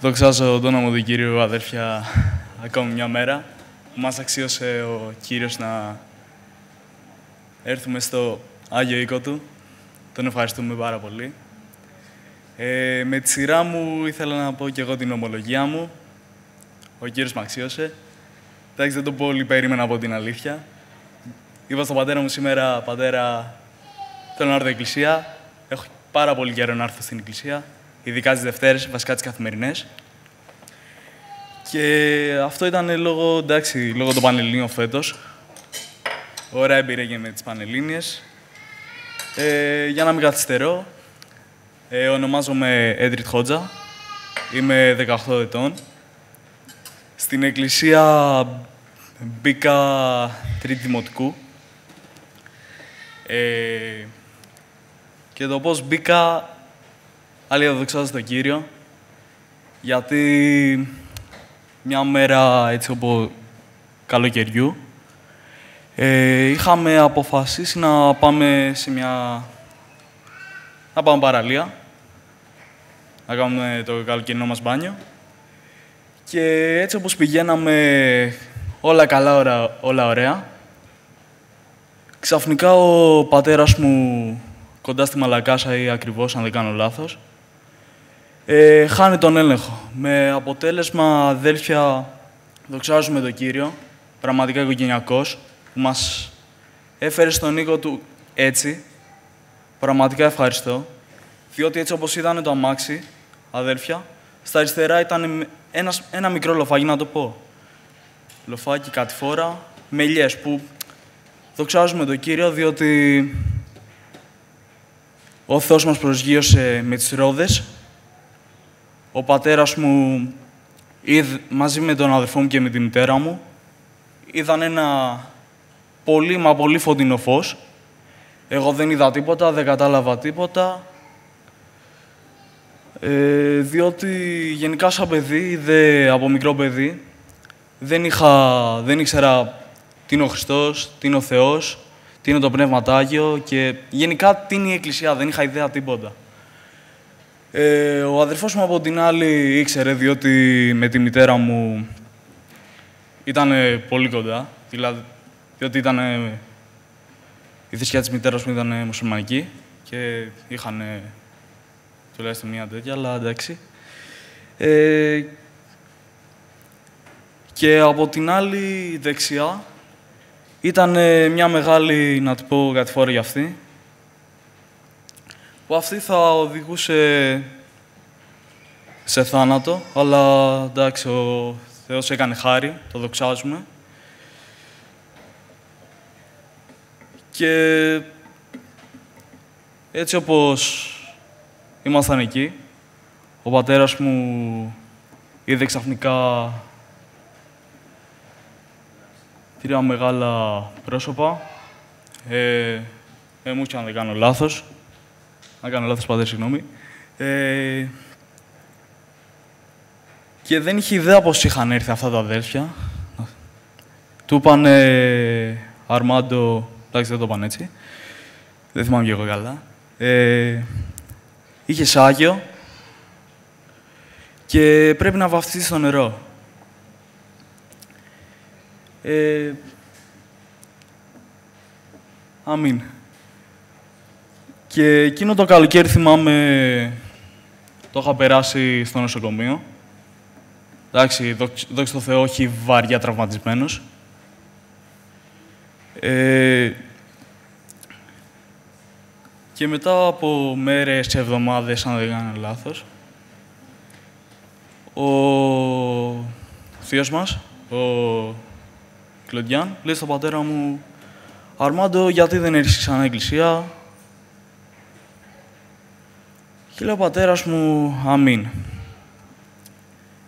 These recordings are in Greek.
Δοξάζω τον όνομα του Κύριου, αδέρφια, ακόμη μια μέρα. που Μας αξίωσε ο Κύριος να έρθουμε στο Άγιο Οίκο Του. Τον ευχαριστούμε πάρα πολύ. Ε, με τη σειρά μου ήθελα να πω και εγώ την ομολογία μου. Ο Κύριος με αξίωσε. Εντάξει, δεν το πολύ περίμενα από την αλήθεια. Είπα στον πατέρα μου σήμερα, πατέρα, θέλω να έρθω εκκλησία. Έχω πάρα πολύ καιρό να έρθω στην εκκλησία ειδικά τις Δευτέρες, βασικά τις καθημερινές. Και αυτό ήταν λόγω, εντάξει, λόγω των Πανελλήνιων φέτος. Ωραία εμπειρία και με τις Πανελλήνιες. Ε, για να μην καθυστερώ, ε, ονομάζομαι Έντριτ Χότζα. Είμαι 18 ετών. Στην εκκλησία μπήκα τρίτη δημοτικού. Ε, και το πώς μπήκα Άλλη δοξάζω στον Κύριο, γιατί μια μέρα έτσι όπως καλοκαιριού ε, είχαμε αποφασίσει να πάμε σε μια... να πάμε παραλία, να κάνουμε το καλοκαιρινό μας μπάνιο. Και έτσι όπως πηγαίναμε όλα καλά, όλα, όλα ωραία, ξαφνικά ο πατέρας μου κοντά στη Μαλακάσα ή ακριβώς, αν δεν κάνω λάθος, ε, χάνει τον έλεγχο. Με αποτέλεσμα, αδέλφια, δοξάζουμε τον Κύριο, πραγματικά οικογενειακός, που μας έφερε στον οίκο του έτσι. Πραγματικά ευχαριστώ. Διότι έτσι όπως ήταν το αμάξι, αδέλφια, στα αριστερά ήταν ένας, ένα μικρό λοφάκι, να το πω. Λοφάκι, κατηφόρα, με ελιές, που δοξάζουμε τον Κύριο, διότι ο Θεός μας προσγείωσε με τις ρόδες ο πατέρας μου, μαζί με τον αδερφό μου και με τη μητέρα μου, είδαν ένα πολύ μα πολύ φωτεινό φως. Εγώ δεν είδα τίποτα, δεν κατάλαβα τίποτα. Ε, διότι γενικά σαν παιδί, δε, από μικρό παιδί, δεν, είχα, δεν ήξερα τι είναι ο Χριστός, τι είναι ο Θεός, τι είναι το Πνεύμα Άγιο και γενικά τι είναι η Εκκλησία, δεν είχα ιδέα τίποτα. Ε, ο αδερφός μου από την άλλη ήξερε, διότι με τη μητέρα μου ήταν πολύ κοντά. Δηλαδή, διότι ήταν, η θρησκεία της μητέρας μου ήταν μουσουλμανική και είχαν τουλάχιστον μία τέτοια, αλλά εντάξει. Ε, και από την άλλη δεξιά ήταν μια μεγάλη, να την πω κάτι φορά για αυτή, που αυτή θα οδηγούσε σε θάνατο, αλλά εντάξει, ο Θεός έκανε χάρη, το δοξάζουμε. Και έτσι όπως ήμασταν εκεί, ο πατέρας μου είδε ξαφνικά τρία μεγάλα πρόσωπα. Ε, ε, μου αν δεν κάνω λάθος. Αν κάνω λάθος, πατέρα, συγγνώμη. Ε, και δεν είχε ιδέα πώς είχαν έρθει αυτά τα αδέρφια. Του είπαν Αρμάντο, εντάξει δεν το είπαν έτσι. Δεν θυμάμαι και εγώ καλά. Ε, είχε σάγιο και πρέπει να βαφτίσει στο νερό. Ε, αμήν. Και εκείνο το καλοκαίρι θυμάμαι, το είχα περάσει στο νοσοκομείο. Εντάξει, δόξα τω Θεώ, όχι βαριά τραυματισμένος. Ε, και μετά από μέρες και εβδομάδες, αν δεν κάνω λάθος, ο θείος μας, ο Κλοντιάν, λέει στον πατέρα μου «Αρμάντο, γιατί δεν έρχεσαι ξανά εκκλησία, και λέει ο πατέρας μου, αμήν.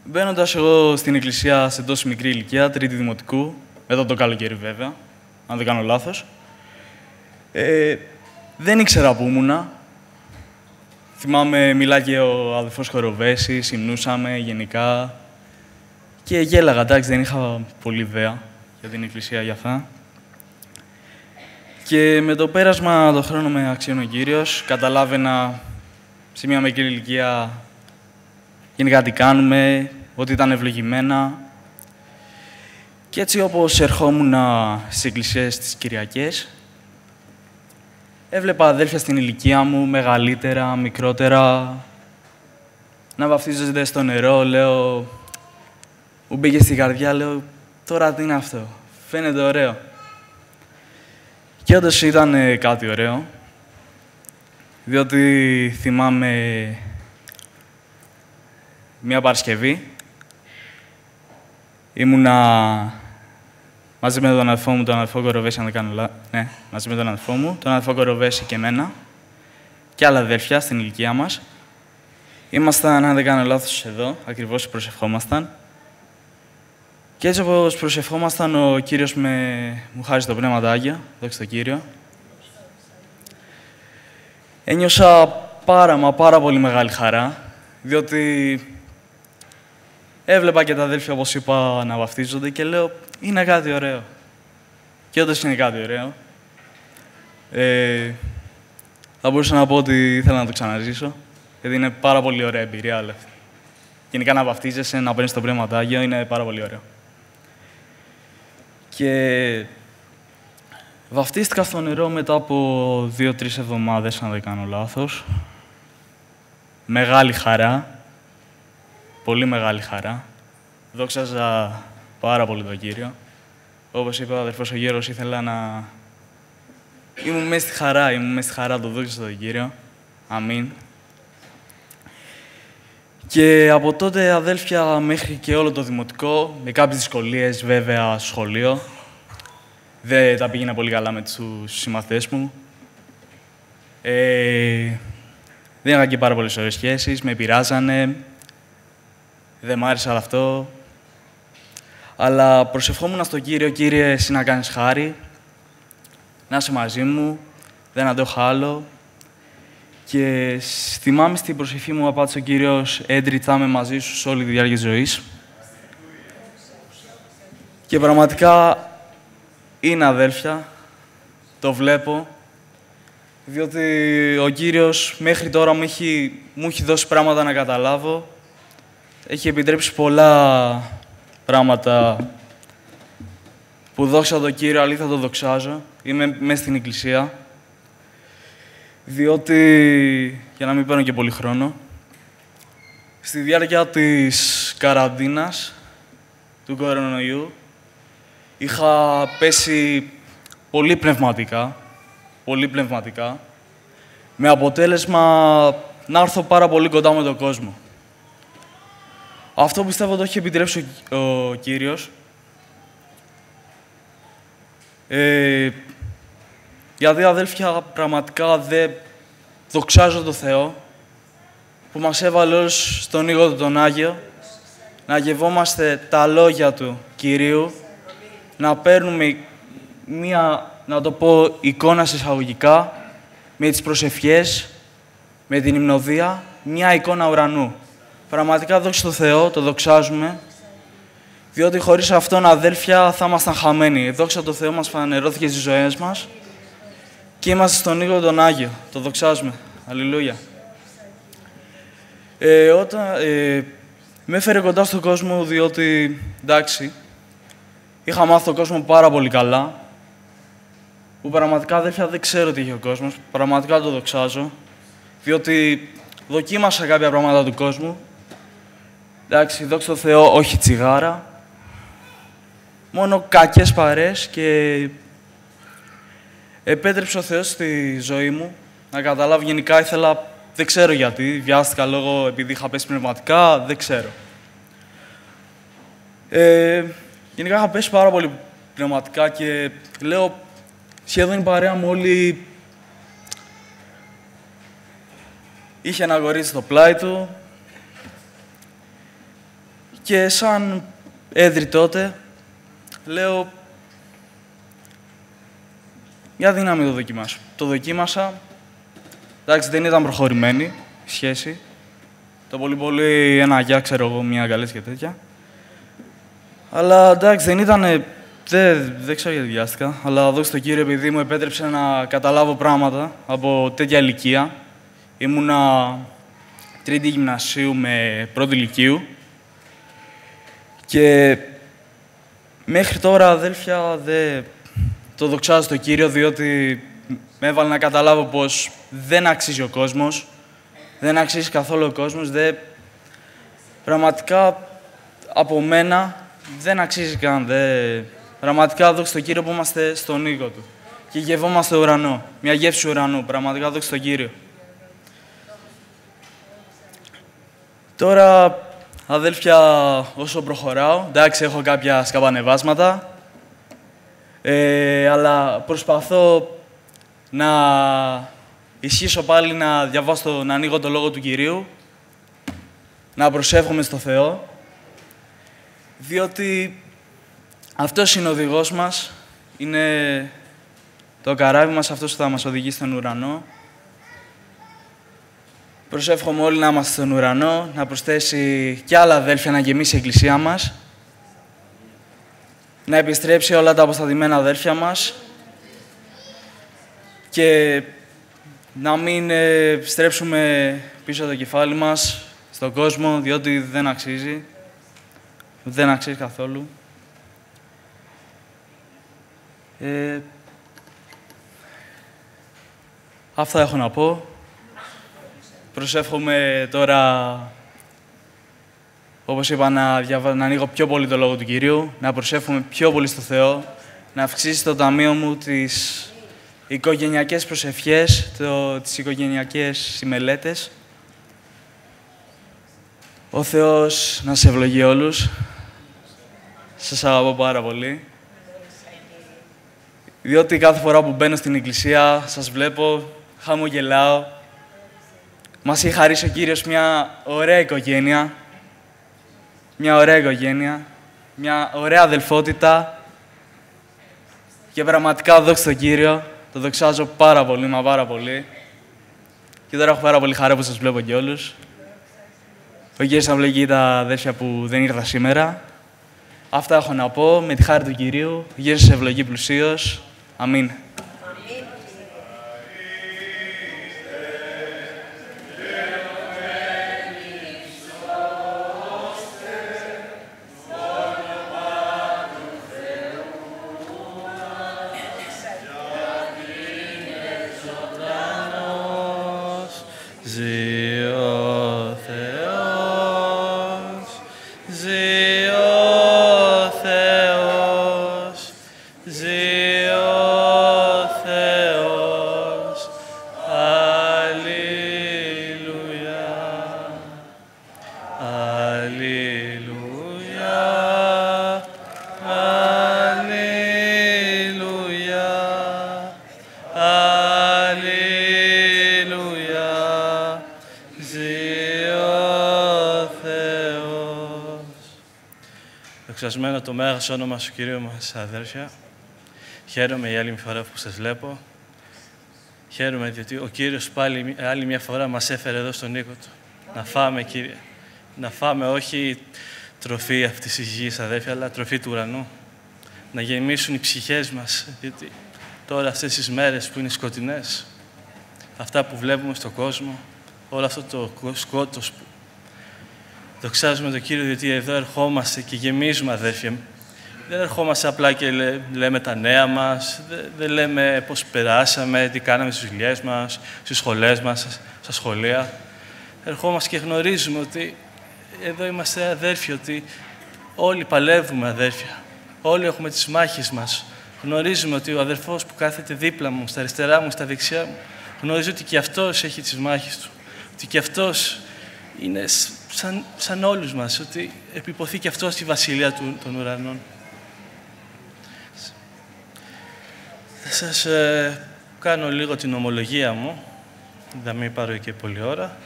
Μπαίνοντας εγώ στην εκκλησία σε τόσο μικρή ηλικία, τρίτη δημοτικού, μετά το καλοκαίρι βέβαια, αν δεν κάνω λάθος, ε, δεν ήξερα που ήμουνα. Θυμάμαι, μιλάει και ο αδελφός Χοροβέση, υμνούσαμε γενικά και γέλαγα, εντάξει, δεν είχα πολύ ιδέα για την εκκλησία για αυτά. Και με το πέρασμα το χρόνο με αξίωνο ο Κύριος, καταλάβαινα σε μια μικρή ηλικία γενικά τι κάνουμε, ότι ήταν ευλογημένα. Και έτσι όπως ερχόμουν στις εκκλησίες τις Κυριακές, έβλεπα αδέλφια στην ηλικία μου, μεγαλύτερα, μικρότερα, να βαφτίζονται στο νερό, λέω, μου μπήκε στη καρδιά, λέω, τώρα τι είναι αυτό, φαίνεται ωραίο. Και όντως ήταν ε, κάτι ωραίο, διότι θυμάμαι μια Παρασκευή, ήμουνα μαζί με τον αδερφό μου, τον αδερφό Κοροβέση, αν δεν κάνω λάθος, ναι, μαζί με τον αδερφό μου, τον αδερφό Κοροβέση και εμένα, και άλλα αδέρφια στην ηλικία μας. Ήμασταν, αν δεν κάνω λάθος, εδώ, ακριβώς προσευχόμασταν. Και έτσι όπως προσευχόμασταν, ο Κύριος με... μου χάρισε το Πνεύμα Άγιο, δόξα τον Κύριο. Ένιωσα πάρα μα πάρα πολύ μεγάλη χαρά, διότι έβλεπα και τα αδέλφια, όπως είπα, να βαφτίζονται και λέω, είναι κάτι ωραίο. Και όντως είναι κάτι ωραίο. Ε, θα μπορούσα να πω ότι ήθελα να το ξαναζήσω, γιατί είναι πάρα πολύ ωραία εμπειρία, αλλά γενικά να βαφτίζεσαι, να παίρνεις το Πνεύμα Άγιο, είναι πάρα πολύ ωραίο. Και βαφτίστηκα στο νερό μετά από δύο-τρεις εβδομάδες, αν δεν κάνω λάθος. Μεγάλη χαρά. Πολύ μεγάλη χαρά. Δόξαζα πάρα πολύ τον Κύριο. Όπως είπε ο αδερφός ο Γέρος, ήθελα να... Ήμουν μέσα στη χαρά, ήμουν μέσα στη χαρά, το δόξαζα τον Κύριο. Αμήν. Και από τότε, αδέλφια, μέχρι και όλο το δημοτικό, με κάποιες δυσκολίες βέβαια στο σχολείο. Δεν τα πήγαινα πολύ καλά με τους συμμαθές μου. Ε, δεν είχα και πάρα πολλές ωραίες σχέσεις, με πειράζανε. Δεν μ' άρεσε αυτό. Αλλά προσευχόμουν στον Κύριο, Κύριε, εσύ να κάνεις χάρη, να είσαι μαζί μου, δεν αντέχω άλλο, και θυμάμαι στην προσευχή μου, απάντησε ο Κύριος, Έντρι, θα είμαι μαζί σου σε όλη τη διάρκεια της ζωής. Και πραγματικά είναι αδέλφια, το βλέπω, διότι ο Κύριος μέχρι τώρα μου έχει, μου έχει δώσει πράγματα να καταλάβω. Έχει επιτρέψει πολλά πράγματα που δόξα τον Κύριο, αλήθεια το δοξάζω. Είμαι μέσα στην Εκκλησία διότι, για να μην παίρνω και πολύ χρόνο, στη διάρκεια της καραντίνας του κορονοϊού είχα πέσει πολύ πνευματικά, πολύ πνευματικά, με αποτέλεσμα να έρθω πάρα πολύ κοντά με τον κόσμο. Αυτό πιστεύω το έχει επιτρέψει ο, ο Κύριος. Ε, γιατί αδέλφια πραγματικά δεν δοξάζω το Θεό που μας έβαλε όλους στον Ήγο του τον Άγιο να γευόμαστε τα λόγια Του Κυρίου, να παίρνουμε μία, να το πω, εικόνα σε εισαγωγικά, με τις προσευχές, με την υμνοδία, μία εικόνα ουρανού. Πραγματικά δόξα τω Θεό, το δοξάζουμε, διότι χωρίς αυτόν αδέλφια θα ήμασταν χαμένοι. Δόξα τω Θεό μας φανερώθηκε στις ζωές μας και είμαστε στον Ήγο τον Άγιο. Το δοξάζουμε. Αλληλούια. Ε, όταν, ε, με έφερε κοντά στον κόσμο διότι, εντάξει, είχα μάθει τον κόσμος πάρα πολύ καλά, που πραγματικά αδέρφια δεν ξέρω τι είχε ο κόσμος, πραγματικά το δοξάζω, διότι δοκίμασα κάποια πράγματα του κόσμου, εντάξει, δόξα τω Θεώ, όχι τσιγάρα, μόνο κακές παρές και επέτρεψε ο Θεός στη ζωή μου. Να καταλάβω γενικά ήθελα, δεν ξέρω γιατί, βιάστηκα λόγω επειδή είχα πέσει πνευματικά, δεν ξέρω. Ε, γενικά είχα πέσει πάρα πολύ πνευματικά και λέω σχεδόν η παρέα μου όλοι είχε ένα αγορίζει στο πλάι του και σαν έδρυ τότε λέω για δύναμη το δοκιμάσω. Το δοκίμασα, εντάξει δεν ήταν προχωρημένη η σχέση. Το πολύ πολύ ένα γεια, ξέρω εγώ, μια αγκαλές και τέτοια. Αλλά εντάξει δεν ήταν, δεν, δεν ξέρω γιατί βιάστηκα, αλλά δόξα τω Κύριο επειδή μου επέτρεψε να καταλάβω πράγματα από τέτοια ηλικία. Ήμουνα τρίτη γυμνασίου με πρώτη ηλικίου. Και μέχρι τώρα, αδέλφια, δεν το δοξάζω στο Κύριο, διότι με έβαλε να καταλάβω πως δεν αξίζει ο κόσμος. Δεν αξίζει καθόλου ο κόσμος. Δεν... Πραγματικά, από μένα, δεν αξίζει καν. Δεν... Πραγματικά, δόξα στο Κύριο που είμαστε στον οίκο Του. Και γευόμαστε ουρανό. Μια γεύση ουρανού. Πραγματικά, δόξα στο Κύριο. Τώρα, αδέλφια, όσο προχωράω, εντάξει, έχω κάποια σκαμπανεβάσματα, ε, αλλά προσπαθώ να ισχύσω πάλι να διαβάσω, να ανοίγω το Λόγο του Κυρίου, να προσεύχομαι στο Θεό, διότι αυτός είναι ο οδηγός μας, είναι το καράβι μας, αυτός που θα μας οδηγήσει στον ουρανό. Προσεύχομαι όλοι να είμαστε στον ουρανό, να προσθέσει κι άλλα αδέλφια να γεμίσει η εκκλησία μας, να επιστρέψει όλα τα αποστατημένα αδέλφια μας. Και να μην ε, στρέψουμε πίσω το κεφάλι μας στον κόσμο, διότι δεν αξίζει. Δεν αξίζει καθόλου. Ε, αυτά έχω να πω. Προσεύχομαι τώρα, όπως είπα, να, διαβα... να ανοίγω πιο πολύ το Λόγο του Κυρίου, να προσεύχομαι πιο πολύ στο Θεό, να αυξήσει το ταμείο μου τις οικογενειακές προσευχές, το... τις οικογενειακές συμμελέτες. Ο Θεός να σε ευλογεί όλους. Σας αγαπώ πάρα πολύ. Διότι κάθε φορά που μπαίνω στην εκκλησία, σας βλέπω, χαμογελάω, μας έχει χαρίσει ο Κύριος μια ωραία οικογένεια, μια ωραία οικογένεια, μια ωραία αδελφότητα και πραγματικά δόξα στον Κύριο, το δοξάζω πάρα πολύ, μα πάρα πολύ. Και τώρα έχω πάρα πολύ χαρά που σας βλέπω και όλους. Ο Κύριος να βλέπει τα αδέρφια που δεν ήρθα σήμερα. Αυτά έχω να πω με τη χάρη του Κυρίου. Ο Κύριος σας ευλογεί πλουσίως. Αμήν. Το Μέγας όνομα σου, Κύριο μας, αδέρφια. Χαίρομαι η άλλη μια φορά που σας βλέπω. Χαίρομαι διότι ο Κύριος πάλι άλλη μια φορά μας έφερε εδώ στον οίκο Του. Να φάμε, Κύριε. Να φάμε όχι τροφή αυτής της γης, αδέρφια, αλλά τροφή του ουρανού. Να γεμίσουν οι ψυχές μας, γιατί τώρα αυτές τις μέρες που είναι σκοτεινές, αυτά που βλέπουμε στον κόσμο, όλο αυτό το σκότος που Δοξάζουμε τον Κύριο διότι εδώ ερχόμαστε και γεμίζουμε αδέρφια. Δεν ερχόμαστε απλά και λέμε τα νέα μας, δεν, λέμε πώς περάσαμε, τι κάναμε στις δουλειές μας, στις σχολές μας, στα σχολεία. Ερχόμαστε και γνωρίζουμε ότι εδώ είμαστε αδέρφια, ότι όλοι παλεύουμε αδέρφια. Όλοι έχουμε τις μάχες μας. Γνωρίζουμε ότι ο αδερφός που κάθεται δίπλα μου, στα αριστερά μου, στα δεξιά μου, γνωρίζει ότι και αυτός έχει τις μάχες του. Ότι και αυτός είναι σαν, σαν όλους μας, ότι επιποθεί και αυτός στη βασιλεία του, των ουρανών. Θα σας ε, κάνω λίγο την ομολογία μου, δεν μην πάρω και πολλή ώρα.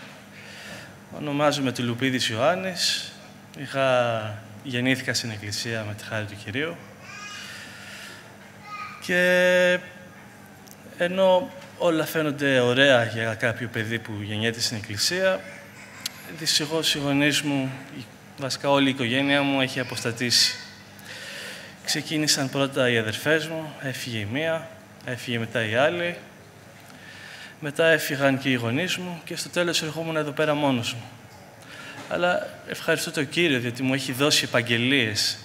Ονομάζομαι του Λουπίδης Ιωάννης. Είχα, γεννήθηκα στην Εκκλησία με τη χάρη του Κυρίου. Και ενώ όλα φαίνονται ωραία για κάποιο παιδί που γεννιέται στην Εκκλησία, Δυστυχώς οι γονείς μου, βασικά όλη η οικογένεια μου, έχει αποστατήσει. Ξεκίνησαν πρώτα οι αδερφές μου, έφυγε η μία, έφυγε μετά η άλλη. Μετά έφυγαν και οι γονείς μου και στο τέλος ερχόμουν εδώ πέρα μόνος μου. Αλλά ευχαριστώ τον Κύριο, διότι μου έχει δώσει επαγγελίες.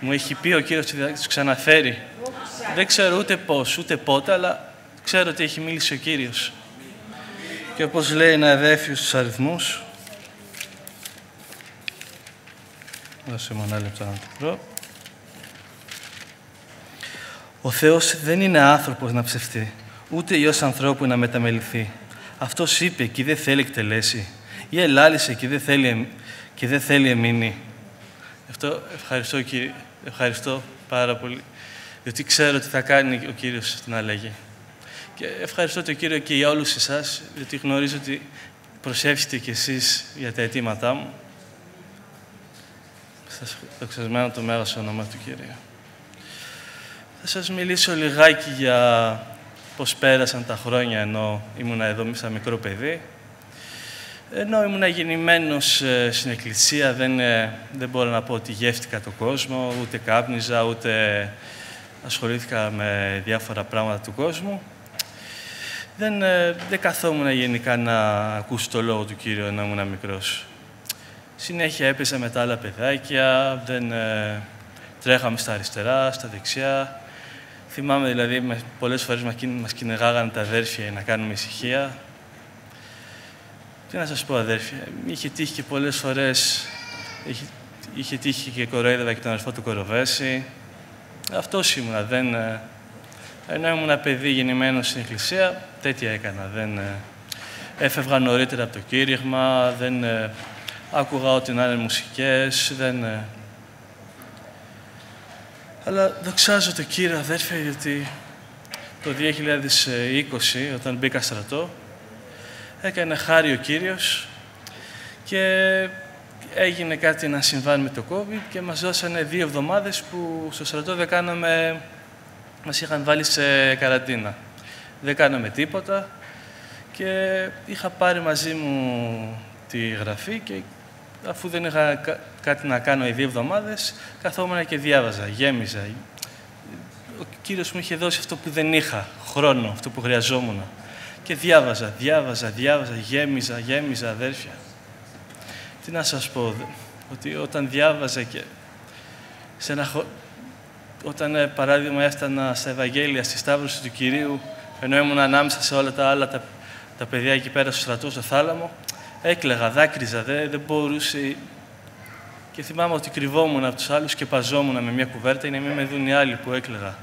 Μου έχει πει ο Κύριος ότι θα τους ξαναφέρει. Δεν ξέρω ούτε πώς, ούτε πότε, αλλά ξέρω ότι έχει μίλησει ο Κύριος. Και όπως λέει ένα εδέφιο στους αριθμούς, δώσε μου ένα λεπτό να το βρω. Ο Θεός δεν είναι άνθρωπος να ψευτεί, ούτε Υιός ανθρώπου να μεταμεληθεί. Αυτός είπε και δεν θέλει εκτελέσει ή ελάλησε και δεν θέλει, και δεν θέλει εμείνει. Αυτό ευχαριστώ, κύριε, ευχαριστώ πάρα πολύ, διότι ξέρω τι θα κάνει ο Κύριος στην αλλαγή. Και ευχαριστώ τον Κύριο και για όλους εσάς, διότι γνωρίζω ότι προσεύχετε κι εσείς για τα αιτήματά μου. Σας δοξασμένο το μέγας όνομα του Κύριου. Θα σας μιλήσω λιγάκι για πώς πέρασαν τα χρόνια ενώ ήμουν εδώ σαν μικρό παιδί. Ενώ ήμουν γεννημένος ε, στην εκκλησία, δεν, ε, δεν μπορώ να πω ότι γεύτηκα τον κόσμο, ούτε κάπνιζα, ούτε ασχολήθηκα με διάφορα πράγματα του κόσμου. Δεν, ε, δεν καθόμουν γενικά να ακούσω το λόγο του Κύριου ενώ ήμουν μικρός. Συνέχεια έπαιζα με τα άλλα παιδάκια, δεν τρέχαμε στα αριστερά, στα δεξιά. Θυμάμαι δηλαδή, με, πολλές φορές μας κυνηγάγανε τα αδέρφια για να κάνουμε ησυχία. Τι να σας πω, αδέρφια, είχε τύχει και πολλές φορές, είχε, είχε τύχει και κοροϊδεύα και τον αδερφό του Κοροβέση. Αυτός ήμουνα, δεν... Ε, ενώ ήμουν ένα παιδί γεννημένος στην εκκλησία, τέτοια έκανα. Δεν, ε, έφευγα νωρίτερα από το κήρυγμα, δεν ε, άκουγα ό,τι να είναι μουσικές, δεν... Αλλά δοξάζω το Κύριο, αδέρφια, γιατί το 2020, όταν μπήκα στρατό, έκανε χάρη ο Κύριος και έγινε κάτι να συμβάνει με το COVID και μας δώσανε δύο εβδομάδες που στο στρατό δεν κάναμε, μας είχαν βάλει σε καραντίνα. Δεν κάναμε τίποτα και είχα πάρει μαζί μου τη γραφή και αφού δεν είχα κάτι να κάνω οι δύο εβδομάδες, καθόμουν και διάβαζα, γέμιζα. Ο Κύριος μου είχε δώσει αυτό που δεν είχα, χρόνο, αυτό που χρειαζόμουν. Και διάβαζα, διάβαζα, διάβαζα, γέμιζα, γέμιζα, αδέρφια. Τι να σας πω, ότι όταν διάβαζα και σε ένα όταν ε, παράδειγμα έφτανα στα Ευαγγέλια, στη Σταύρωση του Κυρίου, ενώ ήμουν ανάμεσα σε όλα τα άλλα τα, τα παιδιά εκεί πέρα στο στρατό, στο θάλαμο, έκλαιγα, δάκρυζα, δεν, δεν μπορούσε. Και θυμάμαι ότι κρυβόμουν από τους άλλους και παζόμουν με μια κουβέρτα για να μην με δουν οι άλλοι που έκλαιγα.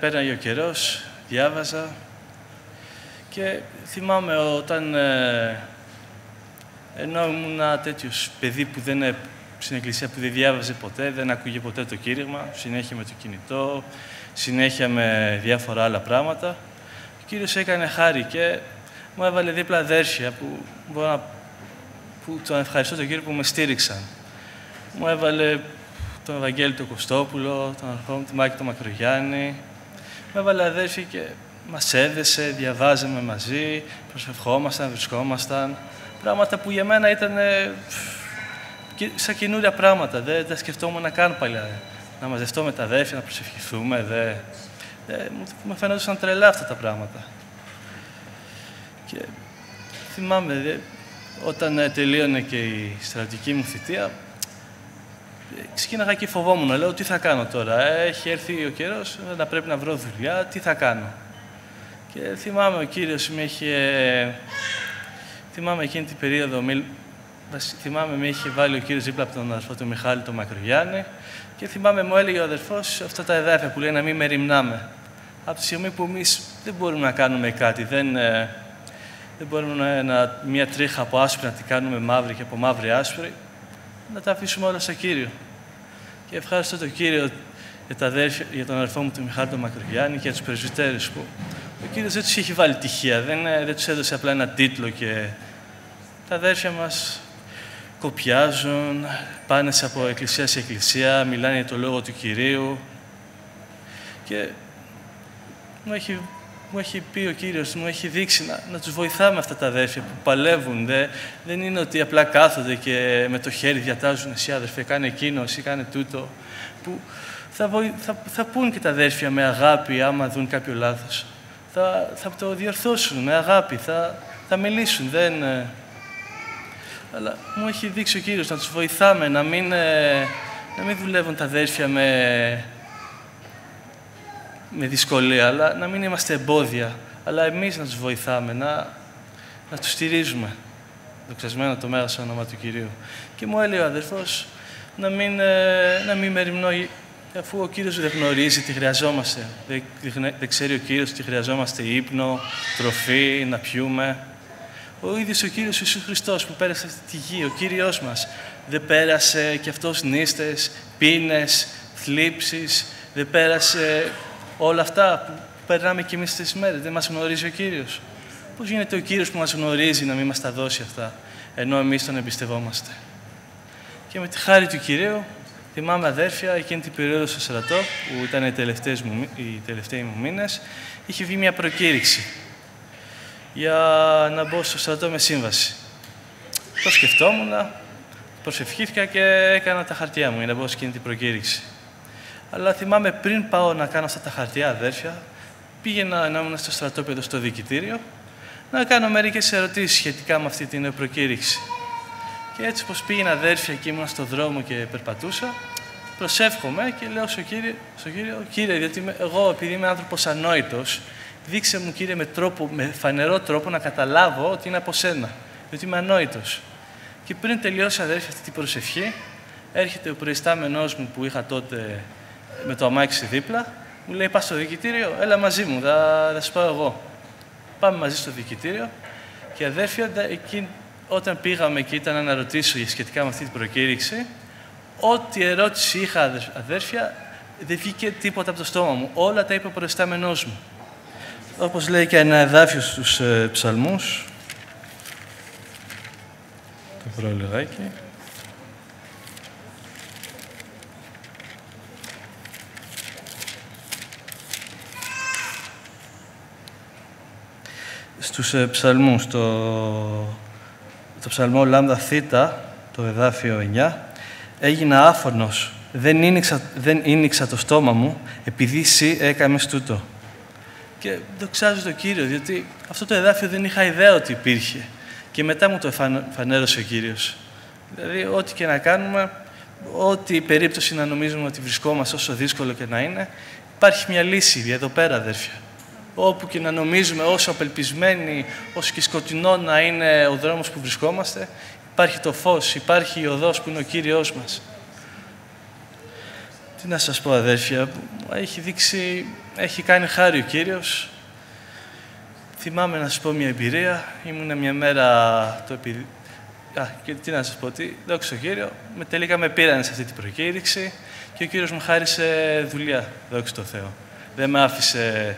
Πέραγε ο καιρός, διάβαζα και θυμάμαι όταν ε, ενώ ήμουν ένα τέτοιος παιδί που δεν στην εκκλησία που δεν διάβαζε ποτέ, δεν ακούγε ποτέ το κήρυγμα, συνέχεια με το κινητό, συνέχεια με διάφορα άλλα πράγματα. Ο Κύριος έκανε χάρη και μου έβαλε δίπλα αδέρφια που, μπορώ να, που τον ευχαριστώ τον Κύριο που με στήριξαν. Μου έβαλε τον Ευαγγέλιο του Κωστόπουλο, τον αρχό μου, τον Μάκη τον Μακρογιάννη. Με έβαλε αδέρφια και μας έδεσε, διαβάζαμε μαζί, προσευχόμασταν, βρισκόμασταν. Πράγματα που για μένα ήταν σαν καινούρια πράγματα. Δεν τα σκεφτόμουν καν παλιά. Να μαζευτώ με τα αδέρφια, να προσευχηθούμε. Δε, δε, μου φαίνονταν τρελά αυτά τα πράγματα. Και θυμάμαι, δε, όταν ε, τελείωνε και η στρατική μου θητεία, ξεκίναγα και φοβόμουν. Λέω, τι θα κάνω τώρα. Έχει έρθει ο καιρός να πρέπει να βρω δουλειά. Τι θα κάνω. Και θυμάμαι ο κύριος με είχε... Θυμάμαι εκείνη την περίοδο, θυμάμαι με είχε βάλει ο κύριος δίπλα από τον αδερφό του Μιχάλη, τον Μακρογιάννη, και θυμάμαι μου έλεγε ο αδερφός αυτά τα εδάφια που λέει να μην μεριμνάμε. Από τη στιγμή που εμείς δεν μπορούμε να κάνουμε κάτι, δεν, ε, δεν μπορούμε να, μια τρίχα από άσπρη να την κάνουμε μαύρη και από μαύρη άσπρη, να τα αφήσουμε όλα στο Κύριο. Και ευχαριστώ τον Κύριο για, τα αδέρφια, για τον αδερφό μου τον Μιχάλη τον Μακρογιάννη και για τους πρεσβυτέρους που ο Κύριος δεν τους είχε βάλει τυχαία, δεν, ε, δεν τους έδωσε απλά ένα τίτλο και τα αδέρφια μας κοπιάζουν, πάνε από εκκλησία σε εκκλησία, μιλάνε για το Λόγο του Κυρίου και μου έχει, μου έχει πει ο Κύριος, μου έχει δείξει να, να τους βοηθάμε αυτά τα αδέρφια που παλεύουν. δεν είναι ότι απλά κάθονται και με το χέρι διατάζουν εσύ αδερφέ, κάνε εκείνο, εσύ κάνε τούτο. Που θα, θα, θα πούν και τα αδέρφια με αγάπη άμα δουν κάποιο λάθος. Θα, θα το διορθώσουν με αγάπη, θα, θα μιλήσουν. Δεν, ε, αλλά μου έχει δείξει ο Κύριος να τους βοηθάμε, να μην, ε, να μην δουλεύουν τα αδέρφια με, με δυσκολία, αλλά να μην είμαστε εμπόδια, αλλά εμείς να τους βοηθάμε, να, να τους στηρίζουμε. Δοξασμένο το Μέγα όνομα του Κυρίου. Και μου έλεγε ο αδερφός να μην, ε, να μην μεριμνώ, αφού ο Κύριος δεν γνωρίζει τι χρειαζόμαστε. Δεν, δεν ξέρει ο Κύριος τι χρειαζόμαστε, ύπνο, τροφή, να πιούμε. Ο ίδιος ο Κύριος Ιησούς Χριστός που πέρασε αυτή τη γη, ο Κύριος μας, δεν πέρασε κι αυτός νήστες, πίνες, θλίψεις, δεν πέρασε όλα αυτά που περνάμε κι εμείς τις μέρες. Δεν μας γνωρίζει ο Κύριος. Πώς γίνεται ο Κύριος που μας γνωρίζει να μην μας τα δώσει αυτά, ενώ εμείς τον εμπιστευόμαστε; Και με τη χάρη του Κυρίου, θυμάμαι αδέρφια, εκείνη την περίοδο στο στρατό, που ήταν οι, μου, οι τελευταίοι μου μήνες, είχε βγει μια προκήρυξη για να μπω στο στρατό με σύμβαση. Το σκεφτόμουν, προσευχήθηκα και έκανα τα χαρτιά μου για να μπω σε εκείνη την προκήρυξη. Αλλά θυμάμαι πριν πάω να κάνω αυτά τα χαρτιά, αδέρφια, πήγαινα να ήμουν στο στρατόπεδο στο διοικητήριο να κάνω μερικές ερωτήσεις σχετικά με αυτή την προκήρυξη. Και έτσι πως πήγαινα αδέρφια και ήμουν στον δρόμο και περπατούσα, προσεύχομαι και λέω στον κύριο, στο κύριο κύριε, διότι εγώ επειδή είμαι άνθρωπος ανόητος, δείξε μου κύριε με, τρόπο, με φανερό τρόπο να καταλάβω ότι είναι από σένα, διότι είμαι ανόητος. Και πριν τελειώσει αδέρφια αυτή την προσευχή, έρχεται ο προϊστάμενός μου που είχα τότε με το αμάξι δίπλα, μου λέει πας στο διοικητήριο, έλα μαζί μου, θα, θα σου πάω εγώ. Πάμε μαζί στο διοικητήριο και αδέρφια, εκεί, όταν πήγαμε και ήταν να ρωτήσω σχετικά με αυτή την προκήρυξη, ό,τι ερώτηση είχα αδέρφια, δεν βγήκε τίποτα από το στόμα μου. Όλα τα είπε ο προϊστάμενός μου. Όπως λέει και ένα εδάφιος στους ε, ψαλμούς, το βρω στους ε, ψαλμούς. Το, το ψαλμό Λάμδα Θήτα, το εδάφιο 9, έγινα άφωνος. Δεν ίνιξα, δεν ίνιξα το στόμα μου, επειδή εσύ έκαμες τούτο. Και δοξάζω το Κύριο, διότι αυτό το εδάφιο δεν είχα ιδέα ότι υπήρχε. Και μετά μου το φανέρωσε ο Κύριος. Δηλαδή, ό,τι και να κάνουμε, ό,τι περίπτωση να νομίζουμε ότι βρισκόμαστε, όσο δύσκολο και να είναι, υπάρχει μια λύση εδώ πέρα, αδέρφια όπου και να νομίζουμε όσο απελπισμένοι, όσο και σκοτεινό να είναι ο δρόμος που βρισκόμαστε, υπάρχει το φως, υπάρχει η οδός που είναι ο Κύριος μας. Τι να σας πω αδέρφια, έχει δείξει, έχει κάνει χάρη ο Κύριος. Θυμάμαι να σας πω μια εμπειρία, ήμουν μια μέρα το επει... Α, και τι να σας πω, τι, δόξα τον Κύριο, με τελικά με πήραν σε αυτή την προκήρυξη και ο Κύριος μου χάρισε δουλειά, δόξα τω Θεώ. Δεν με άφησε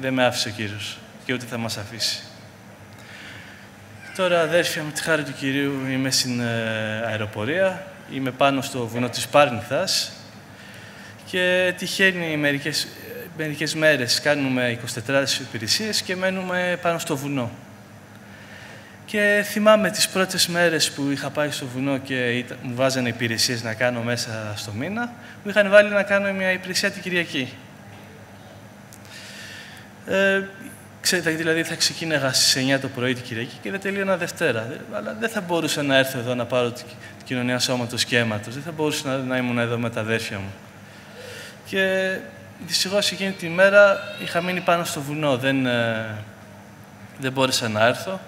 δεν με άφησε ο Κύριος και ούτε θα μας αφήσει. Τώρα, αδέρφια, με τη χάρη του Κυρίου είμαι στην ε, αεροπορία. Είμαι πάνω στο βουνό της Πάρνηθας και τυχαίνει μερικές, μερικές μέρες κάνουμε 24 ώρες υπηρεσίες και μένουμε πάνω στο βουνό. Και θυμάμαι τις πρώτες μέρες που είχα πάει στο βουνό και μου βάζανε υπηρεσίες να κάνω μέσα στο μήνα, μου είχαν βάλει να κάνω μια υπηρεσία την Κυριακή. Ε, ξέρετε, δηλαδή θα ξεκίναγα στις 9 το πρωί την Κυριακή και δεν τελείωνα Δευτέρα. Αλλά δεν θα μπορούσα να έρθω εδώ να πάρω την κοινωνία σώματος και αίματος. Δεν θα μπορούσα να, να ήμουν εδώ με τα αδέρφια μου. Και δυστυχώς εκείνη τη μέρα είχα μείνει πάνω στο βουνό. Δεν, ε, δεν μπόρεσα να έρθω.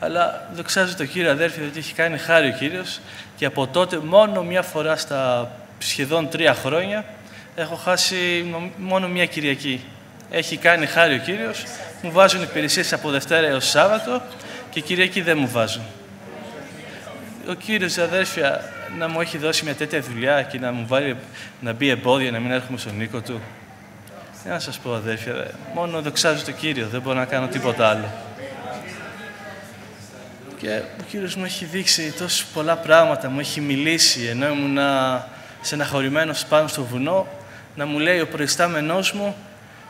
Αλλά δοξάζω το κύριο αδέρφια ότι έχει κάνει χάρη ο κύριος και από τότε μόνο μια φορά στα σχεδόν τρία χρόνια έχω χάσει μόνο μια Κυριακή έχει κάνει χάρη ο Κύριος, μου βάζουν υπηρεσίες από Δευτέρα έως Σάββατο και Κυριακή δεν μου βάζουν. Ο Κύριος, αδέρφια, να μου έχει δώσει μια τέτοια δουλειά και να μου βάλει να μπει εμπόδια, να μην έρχομαι στον οίκο του. Τι να σας πω, αδέρφια, μόνο δοξάζω το Κύριο, δεν μπορώ να κάνω τίποτα άλλο. Και ο Κύριος μου έχει δείξει τόσο πολλά πράγματα, μου έχει μιλήσει, ενώ ήμουν στεναχωρημένος πάνω στο βουνό, να μου λέει ο προϊστάμενός μου